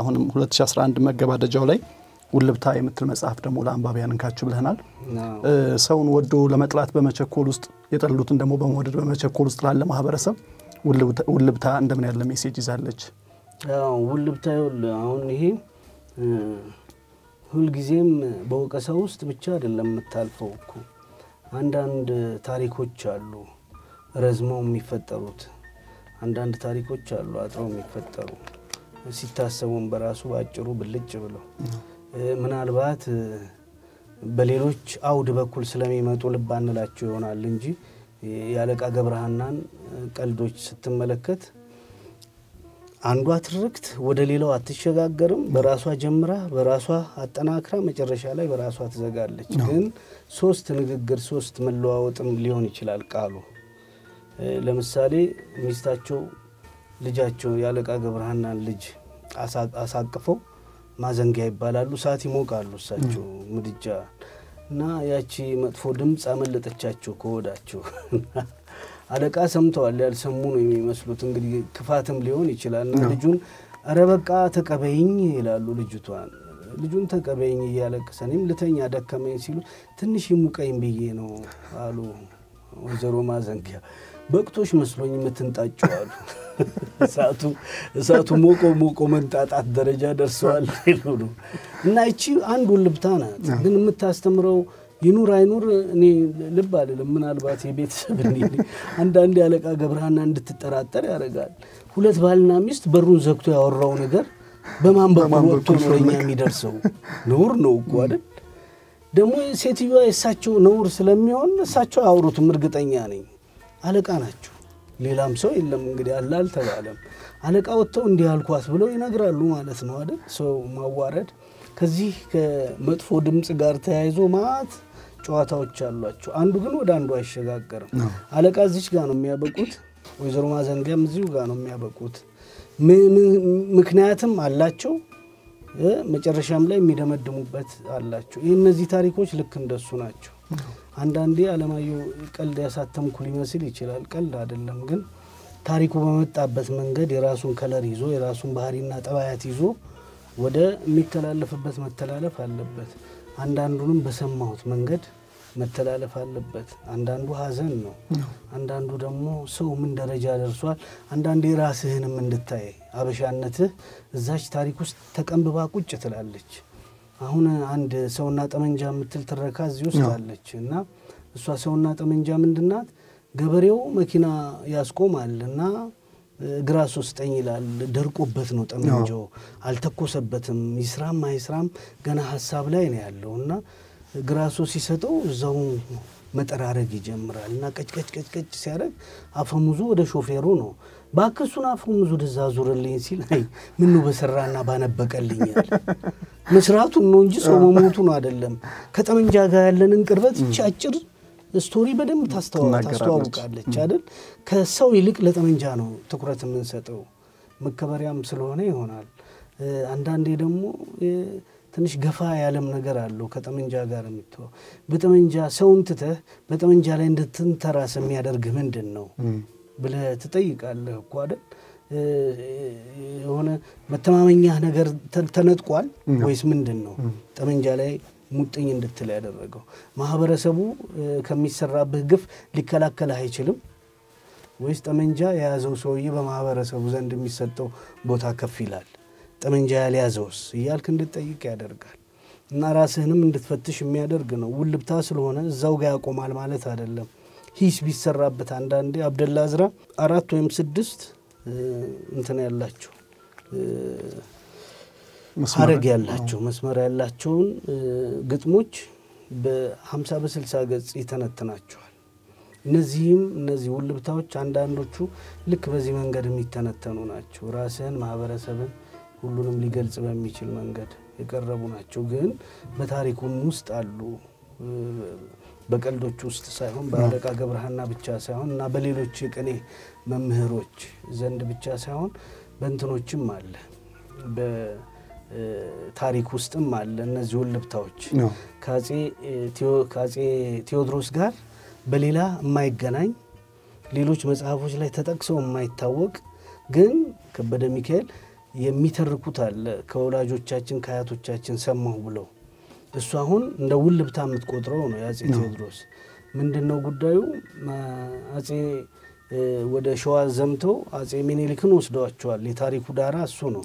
አሁንም 2011 መገባደጃው ላይ ውልብታ የምትል መጽሐፍ ደግሞ ለአንባቢያን እንካችሁ ብለናል። ሰውን ወዶ ለመጥላት በመቸኮል ውስጥ የጠሉትን ደግሞ በመውደድ በመቸኮል ውስጥ ላለ ማህበረሰብ ውልብታ እንደምን ያለ message ይዛለች? ውልብታ ይኸውልህ አሁን ይሄ ሁልጊዜም በወቀሳ ውስጥ ብቻ አይደለም የምታልፈው እኮ። አንዳንድ ታሪኮች አሉ ረዝመው የሚፈጠሩት። አንዳንድ ታሪኮች አሉ አጥረው የሚፈጠሩ። ሲታሰቡም በራሱ በአጭሩ ብልጭ ብለው። ምናልባት በሌሎች አውድ በኩል ስለሚመጡ ልብ አንላቸው ይሆናል እንጂ የአለቃ ገብረሃናን ቀልዶች ስትመለከት አንዷ ትርክት ወደ ሌላው አትሸጋገርም። በራሷ ጀምራ በራሷ አጠናክራ መጨረሻ ላይ በራሷ ትዘጋለች። ግን ሶስት ንግግር ሶስት መለዋወጥም ሊሆን ይችላል ቃሉ። ለምሳሌ ሚስታቸው ልጃቸው የአለቃ ገብረሃናን ልጅ አሳቅፈው ማዘንጊያ ይባላሉ። እሳት ይሞቃሉ እሳቸው ምድጃ እና ያቺ መጥፎ ድምፅ አመለጠቻቸው ከወዳቸው አለቃ ሰምተዋል። ያልሰሙ ነው የሚመስሉት። እንግዲህ ክፋትም ሊሆን ይችላል። እና ልጁን ኧረ በቃ ተቀበይኝ ይላሉ ልጅቷን። ልጁን ተቀበይኝ እያለቀሰ እኔም ልተኛ ደከመኝ ሲሉ ትንሽ ይሙቀኝ ብዬ ነው አሉ ወይዘሮ ማዘንጊያ። በቅቶች መስሎኝ የምትንጣጭው አሉ። እሳቱ እሳቱ ሞቆ ሞቆ መንጣጣት ደረጃ ደርሰዋል ይሉ እና ይቺ አንድ ውልብታ ናት። ግን የምታስተምረው ይኑር አይኑር እኔ ልብ አልልም። ምናልባት የቤተሰብ አንዳንድ የአለቃ ገብረሃና እንድትጠራጠር ያደርጋል። ሁለት ባልና ሚስት በሩን ዘግቶ ያወራው ነገር በማን በኩል ወጥቶ ነው ለእኛ የሚደርሰው? ነውር ነው እኮ አይደል? ደግሞ ሴትዮዋ የእሳቸው ነውር ስለሚሆን እሳቸው አያወሩትም፣ እርግጠኛ ነኝ። አለቃ ናቸው። ሌላም ሰው የለም እንግዲህ አለ አልተባለም። አለቃ ወጥተው እንዲህ አልኳት ብለው ይነግራሉ ማለት ነው አይደል? ሰው ማዋረድ ከዚህ ከመጥፎ ድምፅ ጋር ተያይዞ ማት ጨዋታዎች አሏቸው። አንዱ ግን ወደ አንዱ አይሸጋገርም። አለቃ እዚች ጋር ነው የሚያበቁት፣ ወይዘሮ ማዘንጊያም እዚሁ ጋር ነው የሚያበቁት። ምክንያትም አላቸው፣ መጨረሻም ላይ የሚደመድሙበት አላቸው። ይህ እነዚህ ታሪኮች ልክ እንደሱ ናቸው። አንዳንዴ አለማየሁ ቀልድ ያሳተምኩ ሊመስል ይችላል። ቀልድ አይደለም ግን ታሪኩ በመጣበት መንገድ የራሱን ከለር ይዞ የራሱን ባህሪና ጠባያት ይዞ ወደ የሚተላለፍበት መተላለፍ አለበት። አንዳንዱንም በሰማሁት መንገድ መተላለፍ አለበት። አንዳንዱ ሐዘን ነው፣ አንዳንዱ ደግሞ ሰው ምን ደረጃ ደርሷል። አንዳንዴ ራስህንም እንድታይ አበሻነትህ እዛች ታሪክ ውስጥ ተቀንብባ ቁጭ ትላለች። አሁን አንድ ሰውና ጠመንጃ የምትል ትረካ እዚህ ውስጥ አለች እና እሷ ሰውና ጠመንጃ ምንድናት? ገበሬው መኪና ያስቆማል እና ግራሱ ስጠኝ ይላል። ደርቆበት ነው ጠመንጃው፣ አልተኮሰበትም። ይስራም አይስራም ገና ሀሳብ ላይ ነው ያለው እና ግራሱ ሲሰጠው እዛው መጠራረግ ይጀምራል እና ቀጭቀጭቀጭቀጭ ሲያደርግ አፈሙዙ ወደ ሾፌሩ ነው። ባክሱን አፈሙዙ ወደዛ ዙርልኝ ሲል አይ ምኑ በሰራና ባነበቀልኛል። መስራቱን ነው እንጂ ሰው መሞቱን አይደለም። ከጠመንጃ ጋር ያለንን ቅርበት ይቺ አጭር ስቶሪ በደንብ ታስተዋውቃለች አይደል? ከሰው ይልቅ ለጠመንጃ ነው ትኩረት የምንሰጠው። መከበሪያም ስለሆነ ይሆናል። አንዳንዴ ደግሞ ትንሽ ገፋ ያለም ነገር አለው ከጠመንጃ ጋር የሚተው በጠመንጃ ሰውን ትተህ በጠመንጃ ላይ እንድትንተራስ የሚያደርግህ ምንድን ነው ብለህ ትጠይቃለህ እኮ አይደል? የሆነ መተማመኛህ ነገር ተነጥቋል ወይስ ምንድን ነው ጠመንጃ ላይ ሙጥኝ እንድትል ያደረገው? ማህበረሰቡ ከሚሰራብህ ግፍ ሊከላከልህ አይችልም ወይስ ጠመንጃ የያዘው ሰውዬ በማህበረሰቡ ዘንድ የሚሰጠው ቦታ ከፍ ይላል? ጠመንጃ ያልያዘውስ እያልክ እንድትጠይቅ ያደርጋል። እና ራስህንም እንድትፈትሽ የሚያደርግ ነው። ውልብታ ስለሆነ እዛው ጋር ያቆማል ማለት አይደለም። ሂስ ቢሰራበት አንዳንዴ አብደላ ዝራ አራት ወይም ስድስት እንትን ያላቸው ሀረግ ያላቸው መስመር ያላቸውን ግጥሞች በሀምሳ በስልሳ ገጽ ይተነትናቸዋል። እነዚህም እነዚህ ውልብታዎች አንዳንዶቹ ልክ በዚህ መንገድ የሚተነተኑ ናቸው። ራስህን፣ ማህበረሰብን ሁሉንም ሊገልጽ በሚችል መንገድ የቀረቡ ናቸው። ግን በታሪኩም ውስጥ አሉ። በቀልዶች ውስጥ ሳይሆን በአለቃ ገብረሃና ብቻ ሳይሆን እና በሌሎች የቅኔ መምህሮች ዘንድ ብቻ ሳይሆን በእንትኖችም አለ በታሪክ ውስጥም አለ። እነዚህ ውልብታዎች ከአፄ ቴዎድሮስ ጋር በሌላ የማይገናኝ ሌሎች መጽሐፎች ላይ ተጠቅሰው የማይታወቅ ግን ከበደ ሚካኤል የሚተርኩት አለ ከወላጆቻችን ከአያቶቻችን ሰማሁ ብለው እሱ አሁን እንደ ውልብታ የምትቆጥረው ነው። የአፄ ቴዎድሮስ ምንድን ነው ጉዳዩ? አፄ ወደ ሸዋ ዘምተው አፄ ሚኒሊክን ወስደዋቸዋል። የታሪኩ ዳራ እሱ ነው።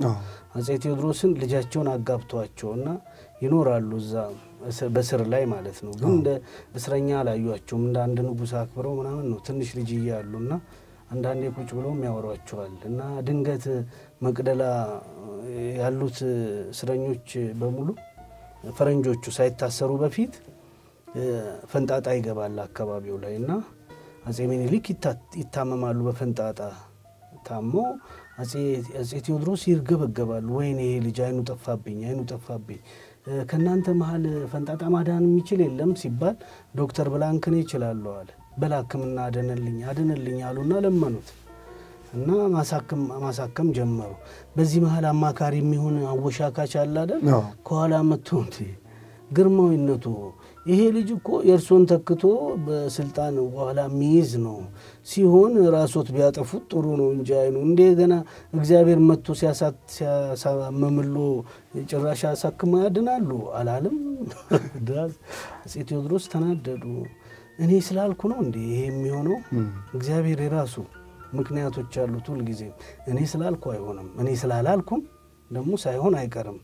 አፄ ቴዎድሮስን ልጃቸውን አጋብተዋቸው እና ይኖራሉ እዛ በስር ላይ ማለት ነው። ግን እንደ እስረኛ አላዩቸውም። እንደ አንድ ንጉሥ አክብረው ምናምን ነው ትንሽ ልጅ እያሉ እና አንዳንዴ ቁጭ ብለውም ያወሯቸዋል እና ድንገት መቅደላ ያሉት እስረኞች በሙሉ ፈረንጆቹ ሳይታሰሩ በፊት ፈንጣጣ ይገባል አካባቢው ላይ እና አጼ ሚኒሊክ ይታ- ይታመማሉ በፈንጣጣ ታሞ አጼ ቴዎድሮስ ይርገበገባሉ። ወይኔ ይሄ ልጅ አይኑ ጠፋብኝ፣ አይኑ ጠፋብኝ፣ ከእናንተ መሀል ፈንጣጣ ማዳን የሚችል የለም ሲባል ዶክተር ብላንክኔ ይችላለሁ አለ። በላ ሕክምና አደነልኝ አደነልኝ አሉና ለመኑት እና ማሳከም ጀመሩ። በዚህ መሀል አማካሪ የሚሆን አወሻካች አለ አይደል? ከኋላ መጥቶ ግርማዊነቱ ይሄ ልጅ እኮ የእርሶን ተክቶ በስልጣን በኋላ የሚይዝ ነው ሲሆን ራሶት ቢያጠፉት ጥሩ ነው እንጂ አይኑ እንደገና እግዚአብሔር መጥቶ ሲያሳ- ሲያሳመምሎ ጭራሽ አሳክሞ ያድናሉ አላለም። አጼ ቴዎድሮስ ተናደዱ። እኔ ስላልኩ ነው እንዴ ይሄ የሚሆነው? እግዚአብሔር የራሱ ምክንያቶች አሉት ሁልጊዜም። እኔ ስላልኩ አይሆንም፣ እኔ ስላላልኩም ደግሞ ሳይሆን አይቀርም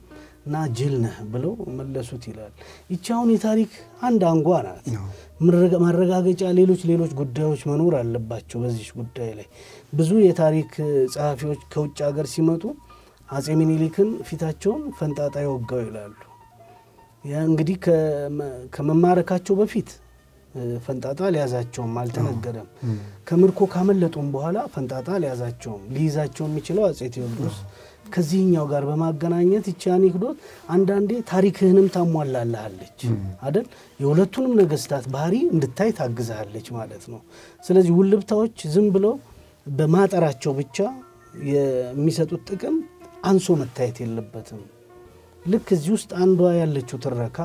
እና ጅል ነህ ብለው መለሱት ይላል። ይቺ አሁን የታሪክ አንድ አንጓ ናት። ማረጋገጫ ሌሎች ሌሎች ጉዳዮች መኖር አለባቸው። በዚህ ጉዳይ ላይ ብዙ የታሪክ ጸሐፊዎች ከውጭ ሀገር ሲመጡ አጼ ሚኒሊክን ፊታቸውን ፈንጣጣ የወጋው ይላሉ። ያ እንግዲህ ከመ- ከመማረካቸው በፊት ፈንጣጣ ሊያዛቸውም አልተነገረም። ከምርኮ ካመለጡም በኋላ ፈንጣጣ ሊያዛቸውም ሊይዛቸው የሚችለው አጼ ቴዎድሮስ ከዚህኛው ጋር በማገናኘት ይቺ አኔክዶት አንዳንዴ ታሪክህንም ታሟላልሃለች አደል? የሁለቱንም ነገስታት ባህሪ እንድታይ ታግዛሃለች ማለት ነው። ስለዚህ ውልብታዎች ዝም ብለው በማጠራቸው ብቻ የሚሰጡት ጥቅም አንሶ መታየት የለበትም። ልክ እዚህ ውስጥ አንዷ ያለችው ትረካ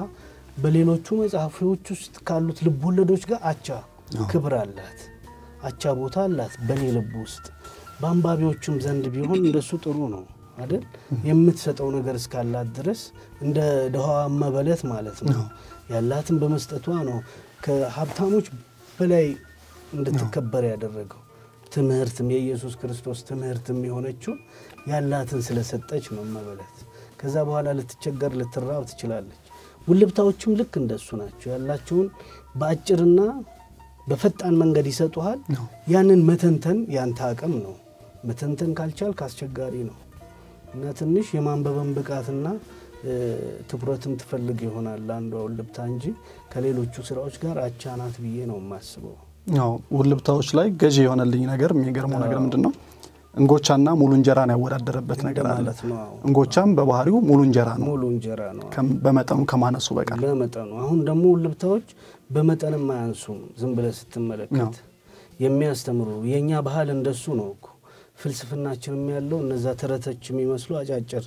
በሌሎቹ መጽሐፎች ውስጥ ካሉት ልብ ወለዶች ጋር አቻ ክብር አላት፣ አቻ ቦታ አላት በእኔ ልብ ውስጥ። በአንባቢዎቹም ዘንድ ቢሆን እንደሱ ጥሩ ነው አይደል? የምትሰጠው ነገር እስካላት ድረስ እንደ ድሃዋ መበለት ማለት ነው። ያላትን በመስጠቷ ነው ከሀብታሞች በላይ እንድትከበር ያደረገው። ትምህርትም የኢየሱስ ክርስቶስ ትምህርትም የሆነችው ያላትን ስለሰጠች ነው መበለት። ከዛ በኋላ ልትቸገር ልትራብ ትችላለች። ውልብታዎችም ልክ እንደሱ ናቸው። ያላቸውን በአጭርና በፈጣን መንገድ ይሰጡሃል። ያንን መተንተን ያንተ አቅም ነው። መተንተን ካልቻልክ አስቸጋሪ ነው እና ትንሽ የማንበበን ብቃትና ትኩረትም ትፈልግ ይሆናል አንዷ ውልብታ እንጂ ከሌሎቹ ስራዎች ጋር አቻ ናት ብዬ ነው የማስበው። ያው ውልብታዎች ላይ ገዢ የሆነልኝ ነገር የሚገርመው ነገር ምንድን ነው? እንጎቻና ሙሉ እንጀራን ያወዳደረበት ነገር አለ። እንጎቻም በባህሪው ሙሉ እንጀራ ነው ሙሉ እንጀራ ነው በመጠኑ ከማነሱ በቀር በመጠኑ። አሁን ደግሞ ውልብታዎች በመጠንም አያንሱም። ዝም ብለህ ስትመለከት የሚያስተምሩ የእኛ ባህል እንደሱ ነው እኮ ፍልስፍናችንም ያለው እነዛ ተረቶች የሚመስሉ አጫጭር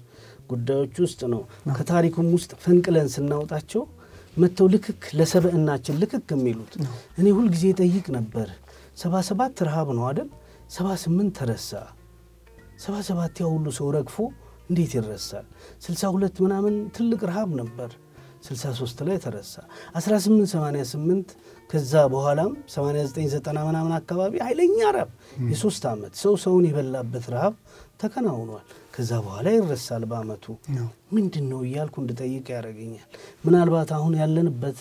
ጉዳዮች ውስጥ ነው። ከታሪኩም ውስጥ ፈንቅለን ስናወጣቸው መጥተው ልክክ ለሰብዕናችን ልክክ የሚሉት እኔ ሁልጊዜ ጠይቅ ነበር። ሰባ ሰባት ረሃብ ነው አይደል? ሰባ ስምንት ተረሳ። ሰባ ሰባት ያ ሁሉ ሰው ረግፎ እንዴት ይረሳል? ስልሳ ሁለት ምናምን ትልቅ ረሃብ ነበር። 63 ላይ ተረሳ። 1888 ከዛ በኋላም 8990 ምናምን አካባቢ ኃይለኛ ረሃብ የሶስት ዓመት ሰው ሰውን የበላበት ረሃብ ተከናውኗል። ከዛ በኋላ ይረሳል በአመቱ ምንድን ነው እያልኩ እንድጠይቅ ያደርገኛል። ምናልባት አሁን ያለንበት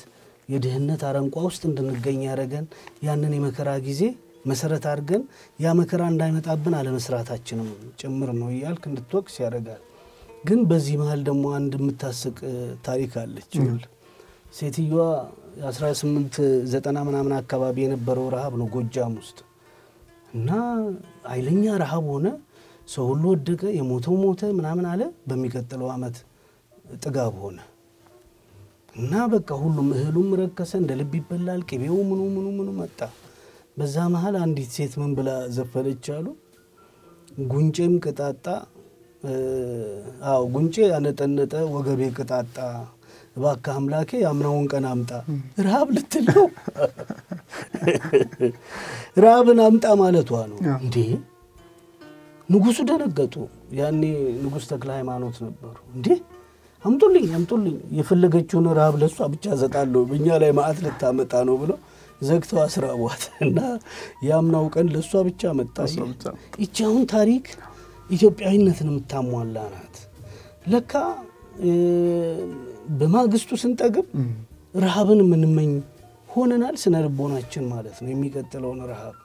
የድህነት አረንቋ ውስጥ እንድንገኝ ያደረገን ያንን የመከራ ጊዜ መሰረት አድርገን ያ መከራ እንዳይመጣብን አለመስራታችንም ጭምር ነው እያልክ እንድትወቅስ ያደርጋል። ግን በዚህ መሀል ደግሞ አንድ የምታስቅ ታሪክ አለች። ሴትዮዋ 1890 ምናምን አካባቢ የነበረው ረሃብ ነው ጎጃም ውስጥ እና ኃይለኛ ረሃብ ሆነ። ሰው ሁሉ ወደቀ፣ የሞተው ሞተ ምናምን አለ። በሚቀጥለው ዓመት ጥጋብ ሆነ እና በቃ ሁሉም እህሉም ረከሰ፣ እንደ ልብ ይበላል፣ ቅቤው ምኑ ምኑ ምኑ መጣ። በዛ መሀል አንዲት ሴት ምን ብላ ዘፈነች አሉ ጉንጬም ቅጣጣ አዎ ጉንጬ ያነጠነጠ ወገቤ ቅጣጣ እባክህ አምላኬ ያምናውን ቀን አምጣ። ረሃብ ልትል ነው? ረሃብን አምጣ ማለቷ ነው እንዴ? ንጉሱ ደነገጡ። ያኔ ንጉሥ ተክለ ሃይማኖት ነበሩ። እንዴ አምጡልኝ አምጡልኝ፣ የፈለገችውን ረሃብ ለሷ ብቻ እሰጣለሁ፣ በእኛ ላይ መዓት ልታመጣ ነው ብለው ዘግተው አስራቧት እና የአምናው ቀን ለእሷ ብቻ መጣ። ይቺ አሁን ታሪክ ኢትዮጵያዊነትን የምታሟላ ናት። ለካ በማግስቱ ስንጠግብ ረሃብን የምንመኝ ሆነናል። ስነ ልቦናችን ማለት ነው። የሚቀጥለውን ረሃብ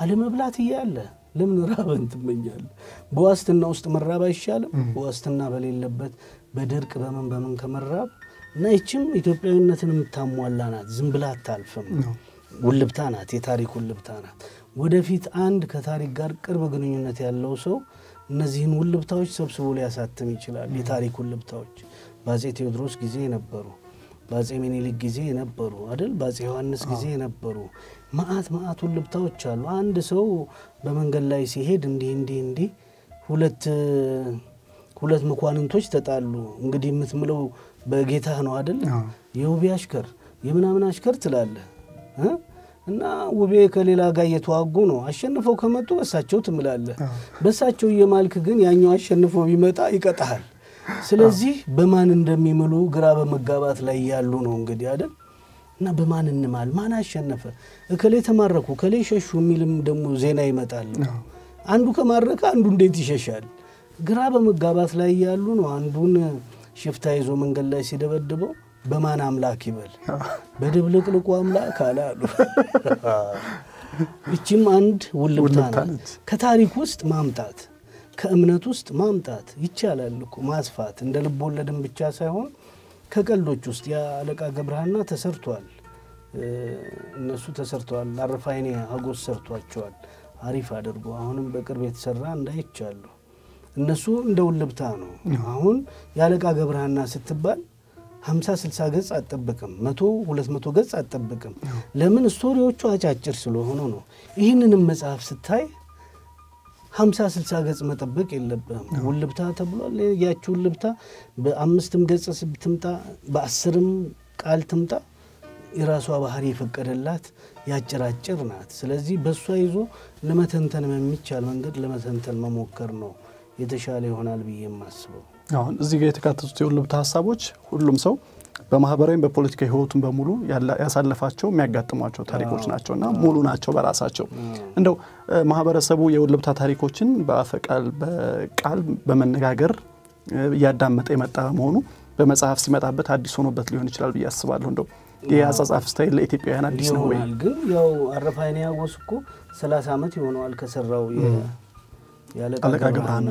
አለመብላት እያለ ለምን ረሃብን ትመኛለህ? በዋስትና ውስጥ መራብ አይሻልም? በዋስትና በሌለበት በድርቅ በምን በምን ከመራብ እና ይችም ኢትዮጵያዊነትን የምታሟላ ናት። ዝም ብላ አታልፍም። ውልብታ ናት። የታሪክ ውልብታ ናት። ወደፊት አንድ ከታሪክ ጋር ቅርብ ግንኙነት ያለው ሰው እነዚህን ውልብታዎች ሰብስቦ ሊያሳትም ይችላል። የታሪክ ውልብታዎች በአጼ ቴዎድሮስ ጊዜ የነበሩ በአጼ ሚኒሊክ ጊዜ የነበሩ አይደል፣ በአጼ ዮሐንስ ጊዜ የነበሩ መዓት መዓት ውልብታዎች አሉ። አንድ ሰው በመንገድ ላይ ሲሄድ እንዲህ እንዲህ እንዲህ ሁለት ሁለት መኳንንቶች ተጣሉ። እንግዲህ የምትምለው በጌታህ ነው አይደል? የውቤ አሽከር የምናምን አሽከር ትላለህ እና ውቤ ከሌላ ጋር እየተዋጉ ነው። አሸንፈው ከመጡ በሳቸው ትምላለህ። በሳቸው እየማልክ ግን ያኛው አሸንፎ ቢመጣ ይቀጣሃል። ስለዚህ በማን እንደሚምሉ ግራ በመጋባት ላይ ያሉ ነው እንግዲህ አይደል እና በማን እንማል? ማን አሸነፈ? እከሌ ተማረኩ፣ እከሌ ሸሹ የሚልም ደግሞ ዜና ይመጣል። አንዱ ከማረከ አንዱ እንዴት ይሸሻል? ግራ በመጋባት ላይ ያሉ ነው። አንዱን ሽፍታ ይዞ መንገድ ላይ ሲደበድበው በማን አምላክ ይበል? በድብልቅልቁ አምላክ አለ አሉ። እቺም አንድ ውልብታ ናት። ከታሪክ ውስጥ ማምጣት ከእምነት ውስጥ ማምጣት ይቻላል እኮ ማስፋት፣ እንደ ልብ ወለድም ብቻ ሳይሆን ከቀልዶች ውስጥ የአለቃ ገብረሃና ተሰርቷል። እነሱ ተሰርተዋል። አረፋይኔ ሀጎስ ሰርቷቸዋል አሪፍ አድርጎ። አሁንም በቅርብ የተሰራ እንዳይቻሉ እነሱ እንደ ውልብታ ነው። አሁን የአለቃ ገብረሃና ስትባል ሀምሳ ስልሳ ገጽ አትጠብቅም። መቶ ሁለት መቶ ገጽ አትጠብቅም። ለምን ስቶሪዎቹ አጫጭር ስለሆኑ ነው። ይህንንም መጽሐፍ ስታይ ሀምሳ ስልሳ ገጽ መጠበቅ የለብህም። ውልብታ ተብሏል። ያቺ ውልብታ በአምስትም ገጽ ትምጣ በአስርም ቃል ትምጣ የራሷ ባህሪ የፈቀደላት ያጭራጭር ናት። ስለዚህ በእሷ ይዞ ለመተንተን በሚቻል መንገድ ለመተንተን መሞከር ነው የተሻለ ይሆናል ብዬ የማስበው። አሁን እዚህ ጋር የተካተቱት የውልብታ ሀሳቦች ሁሉም ሰው በማህበራዊም በፖለቲካዊ ህይወቱን በሙሉ ያሳለፋቸው የሚያጋጥሟቸው ታሪኮች ናቸው እና ሙሉ ናቸው በራሳቸው። እንደው ማህበረሰቡ የውልብታ ታሪኮችን በአፈ ቃል በቃል በመነጋገር እያዳመጠ የመጣ በመሆኑ በመጽሐፍ ሲመጣበት አዲስ ሆኖበት ሊሆን ይችላል ብዬ አስባለሁ። እንደው ይህ አጻጻፍ ስታይል ለኢትዮጵያውያን አዲስ ነው ወይ? ግን ያው አረፋይኔ ሀጎስ እኮ ሰላሳ ዓመት ይሆነዋል ከሰራው የአለቃ ገብረሃና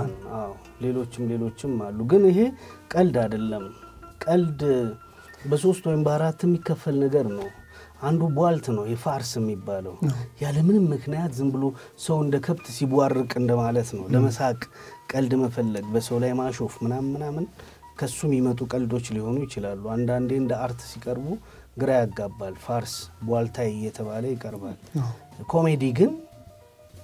ሌሎችም ሌሎችም አሉ። ግን ይሄ ቀልድ አይደለም። ቀልድ በሶስት ወይም በአራት የሚከፈል ነገር ነው። አንዱ ቧልት ነው የ farce የሚባለው ያለምንም ምክንያት ዝም ብሎ ሰው እንደ ከብት ሲቧርቅ እንደማለት ነው። ለመሳቅ ቀልድ መፈለግ፣ በሰው ላይ ማሾፍ ምናምን ምናምን ከሱ የሚመጡ ቀልዶች ሊሆኑ ይችላሉ። አንዳንዴ እንደ art ሲቀርቡ ግራ ያጋባል። farce ቧልታይ እየተባለ ይቀርባል። ኮሜዲ ግን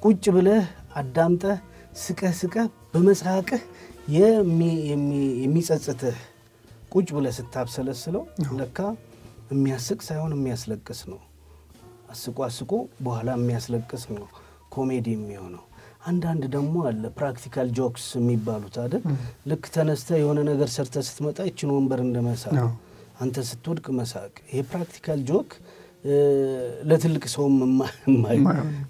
ቁጭ ብለህ አዳምጠህ ስቀህ ስቀህ በመሳቅህ የሚጸጽትህ ቁጭ ብለህ ስታብሰለስለው ለካ የሚያስቅ ሳይሆን የሚያስለቅስ ነው። አስቆ አስቆ በኋላ የሚያስለቅስ ነው ኮሜዲ የሚሆነው። አንዳንድ ደግሞ አለ practical jokes የሚባሉት አይደል? ልክ ተነስተህ የሆነ ነገር ሰርተህ ስትመጣ ይችን ወንበር እንደ መሳብ፣ አንተ ስትወድቅ መሳቅ። ይሄ practical joke ለትልቅ ሰውም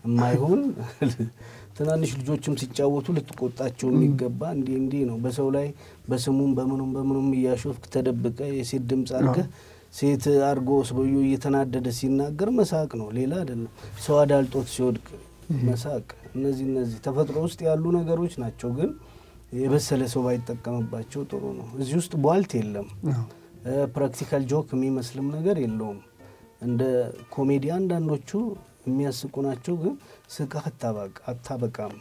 የማይሆን ትናንሽ ልጆችም ሲጫወቱ ልትቆጣቸው የሚገባ እንዲህ እንዲህ ነው። በሰው ላይ በስሙም በምኑም በምኑም እያሾፍክ ተደብቀ የሴት ድምፅ አድርገህ ሴት አድርጎ ሰውዬው እየተናደደ ሲናገር መሳቅ ነው፣ ሌላ አይደለም። ሰው አዳልጦት ሲወድቅ መሳቅ። እነዚህ እነዚህ ተፈጥሮ ውስጥ ያሉ ነገሮች ናቸው። ግን የበሰለ ሰው ባይጠቀምባቸው ጥሩ ነው። እዚህ ውስጥ ቧልት የለም። practical joke የሚመስልም ነገር የለውም። እንደ ኮሜዲ አንዳንዶቹ የሚያስቁ ናቸው። ግን ስቃህ አታበቃም።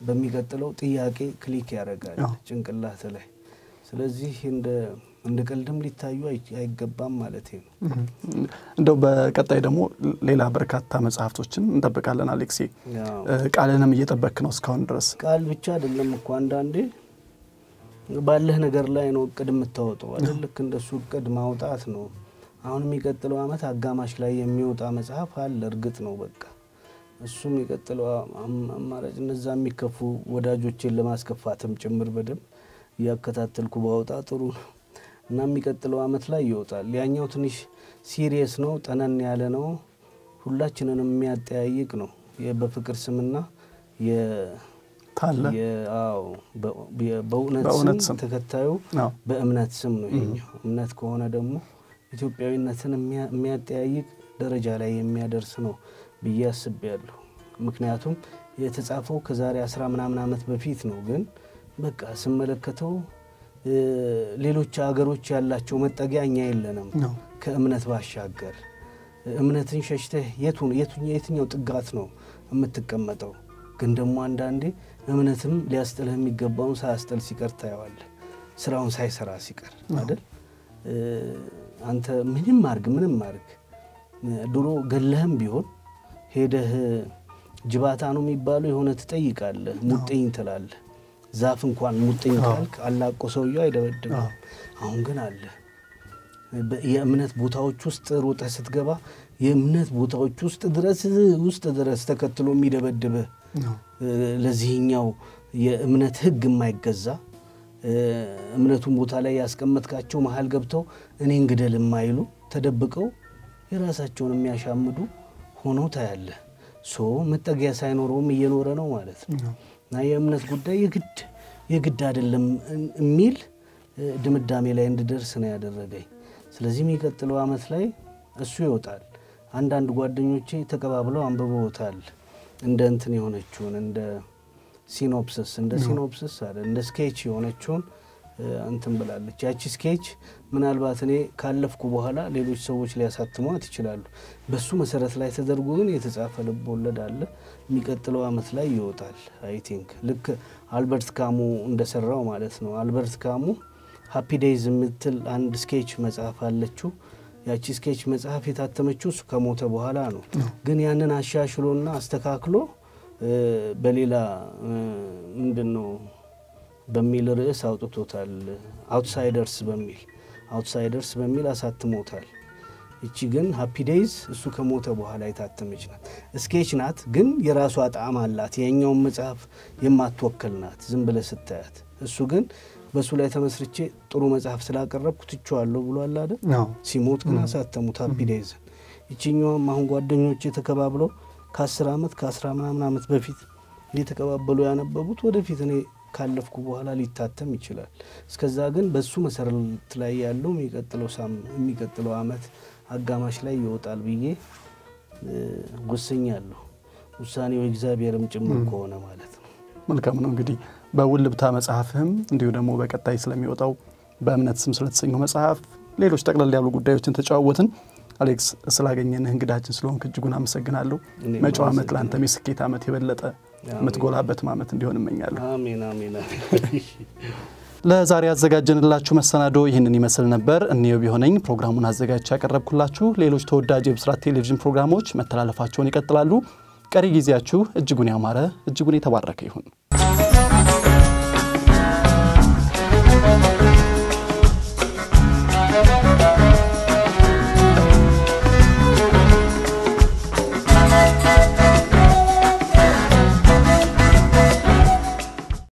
በሚቀጥለው ጥያቄ click ያደርጋል ጭንቅላት ላይ። ስለዚህ እንደ ቀልድም ሊታዩ አይገባም ማለት ነው። እንደው በቀጣይ ደግሞ ሌላ በርካታ መጽሐፍቶችን እንጠብቃለን። አሌክሴ ቃልንም እየጠበክ ነው እስካሁን ድረስ? ቃል ብቻ አይደለም እኮ አንዳንዴ ባለህ ነገር ላይ ነው እቅድ የምታወጣው አይደል? ልክ እንደሱ እቅድ ማውጣት ነው። አሁን የሚቀጥለው ዓመት አጋማሽ ላይ የሚወጣ መጽሐፍ አለ። እርግጥ ነው በቃ እሱ የሚቀጥለው አማራጭ እነዛ የሚከፉ ወዳጆቼን ለማስከፋትም ጭምር በደንብ እያከታተልኩ ባወጣ ጥሩ ነው እና የሚቀጥለው ዓመት ላይ ይወጣል። ያኛው ትንሽ serious ነው፣ ጠነን ያለ ነው፣ ሁላችንንም የሚያጠያይቅ ነው። በፍቅር ስምና በእውነት ስም ተከታዩ በእምነት ስም ነው ይሄኛው። እምነት ከሆነ ደግሞ ኢትዮጵያዊነትን የሚያ- የሚያጠያይቅ ደረጃ ላይ የሚያደርስ ነው ብዬ አስቤያለሁ። ምክንያቱም የተጻፈው ከዛሬ አስራ ምናምን ዓመት በፊት ነው። ግን በቃ ስመለከተው ሌሎች ሀገሮች ያላቸው መጠጊያ እኛ የለንም። ከእምነት ባሻገር እምነትን ሸሽተህ የትኛው ጥጋት ነው የምትቀመጠው? ግን ደግሞ አንዳንዴ እምነትም ሊያስጥልህ የሚገባውን ሳያስጥል ሲቀር ታየዋለህ። ስራውን ሳይሰራ ሲቀር አይደል? አንተ ምንም አርግ ምንም አርግ ድሮ ገለህም ቢሆን ሄደህ ጅባታ ነው የሚባለው የሆነ ትጠይቃለህ፣ ሙጥኝ ትላለህ። ዛፍ እንኳን ሙጥኝ ካልክ አላቆ ሰውየው አይደበድብም። አሁን ግን አለ። የእምነት ቦታዎች ውስጥ ሮጠህ ስትገባ የእምነት ቦታዎች ውስጥ ድረስ ውስጥ ድረስ ተከትሎ የሚደበድብህ ለዚህኛው የእምነት ሕግ የማይገዛ እምነቱን ቦታ ላይ ያስቀመጥካቸው መሀል ገብተው እኔን ግደል የማይሉ ተደብቀው የራሳቸውን የሚያሻምዱ ሆነው ታያለህ። so መጠጊያ ሳይኖረውም እየኖረ ነው ማለት ነው። እና የእምነት ጉዳይ የግድ የግድ አይደለም የሚል ድምዳሜ ላይ እንድደርስ ነው ያደረገኝ። ስለዚህ የሚቀጥለው ዓመት ላይ እሱ ይወጣል። አንዳንድ ጓደኞቼ ተቀባብለው አንብበውታል። እንደ እንትን የሆነችውን እንደ synopsis እንደ synopsis አለ እንደ sketch የሆነችውን እንትን ብላለች። ያቺ sketch ምናልባት እኔ ካለፍኩ በኋላ ሌሎች ሰዎች ሊያሳትሟት ይችላሉ። በሱ መሰረት ላይ ተደርጎ ግን የተጻፈ ልብ ወለድ አለ። የሚቀጥለው ዓመት ላይ ይወጣል። I think ልክ አልበርት ካሙ እንደሰራው ማለት ነው። አልበርት ካሙ Happy Death የምትል አንድ sketch መጽሐፍ አለችው። ያቺ sketch መጽሐፍ የታተመችው እሱ ከሞተ በኋላ ነው። ግን ያንን አሻሽሎና አስተካክሎ በሌላ ምንድን ነው በሚል ርዕስ አውጥቶታል። Outsiders በሚል Outsiders በሚል አሳትሞታል። እቺ ግን Happy Death እሱ ከሞተ በኋላ የታተመች ናት። sketch ናት፣ ግን የራሷ ጣዕም አላት። የኛውን መጽሐፍ የማትወክል ናት ዝም ብለህ ስታያት። እሱ ግን በእሱ ላይ ተመስርቼ ጥሩ መጽሐፍ ስላቀረብኩ ትቼዋለሁ ብሏል አይደል? ሲሞት ግን አሳተሙት ሃፒ ዴይዝን። ይችኛውም አሁን ጓደኞች የተከባብለው ከአስር ዓመት ከአስራ ምናምን ዓመት በፊት እየተቀባበሉ ያነበቡት ወደፊት እኔ ካለፍኩ በኋላ ሊታተም ይችላል። እስከዛ ግን በሱ መሰረት ላይ ያለው የሚቀጥለው ዓመት አጋማሽ ላይ ይወጣል ብዬ እ፣ ወስኛለሁ። ውሳኔው እግዚአብሔርም ጭምር ከሆነ ማለት ነው። መልካም ነው እንግዲህ በውልብታ መጽሐፍህም እንዲሁ ደግሞ በቀጣይ ስለሚወጣው በእምነት ስም ስለተሰኘው መጽሐፍ ሌሎች ጠቅለል ያሉ ጉዳዮችን ተጨዋወትን። አሌክስ ስላገኘንህ እንግዳችን ስለሆንክ እጅጉን አመሰግናለሁ። መጪው ዓመት ለአንተም የስኬት ዓመት የበለጠ የምትጎላበትም ዓመት እንዲሆን እመኛለሁ። ለዛሬ ያዘጋጀንላችሁ መሰናዶ ይህንን ይመስል ነበር። እኔው ቢሆነኝ ፕሮግራሙን አዘጋጅቼ ያቀረብኩላችሁ። ሌሎች ተወዳጅ የብስራት ቴሌቪዥን ፕሮግራሞች መተላለፋቸውን ይቀጥላሉ። ቀሪ ጊዜያችሁ እጅጉን ያማረ እጅጉን የተባረከ ይሁን።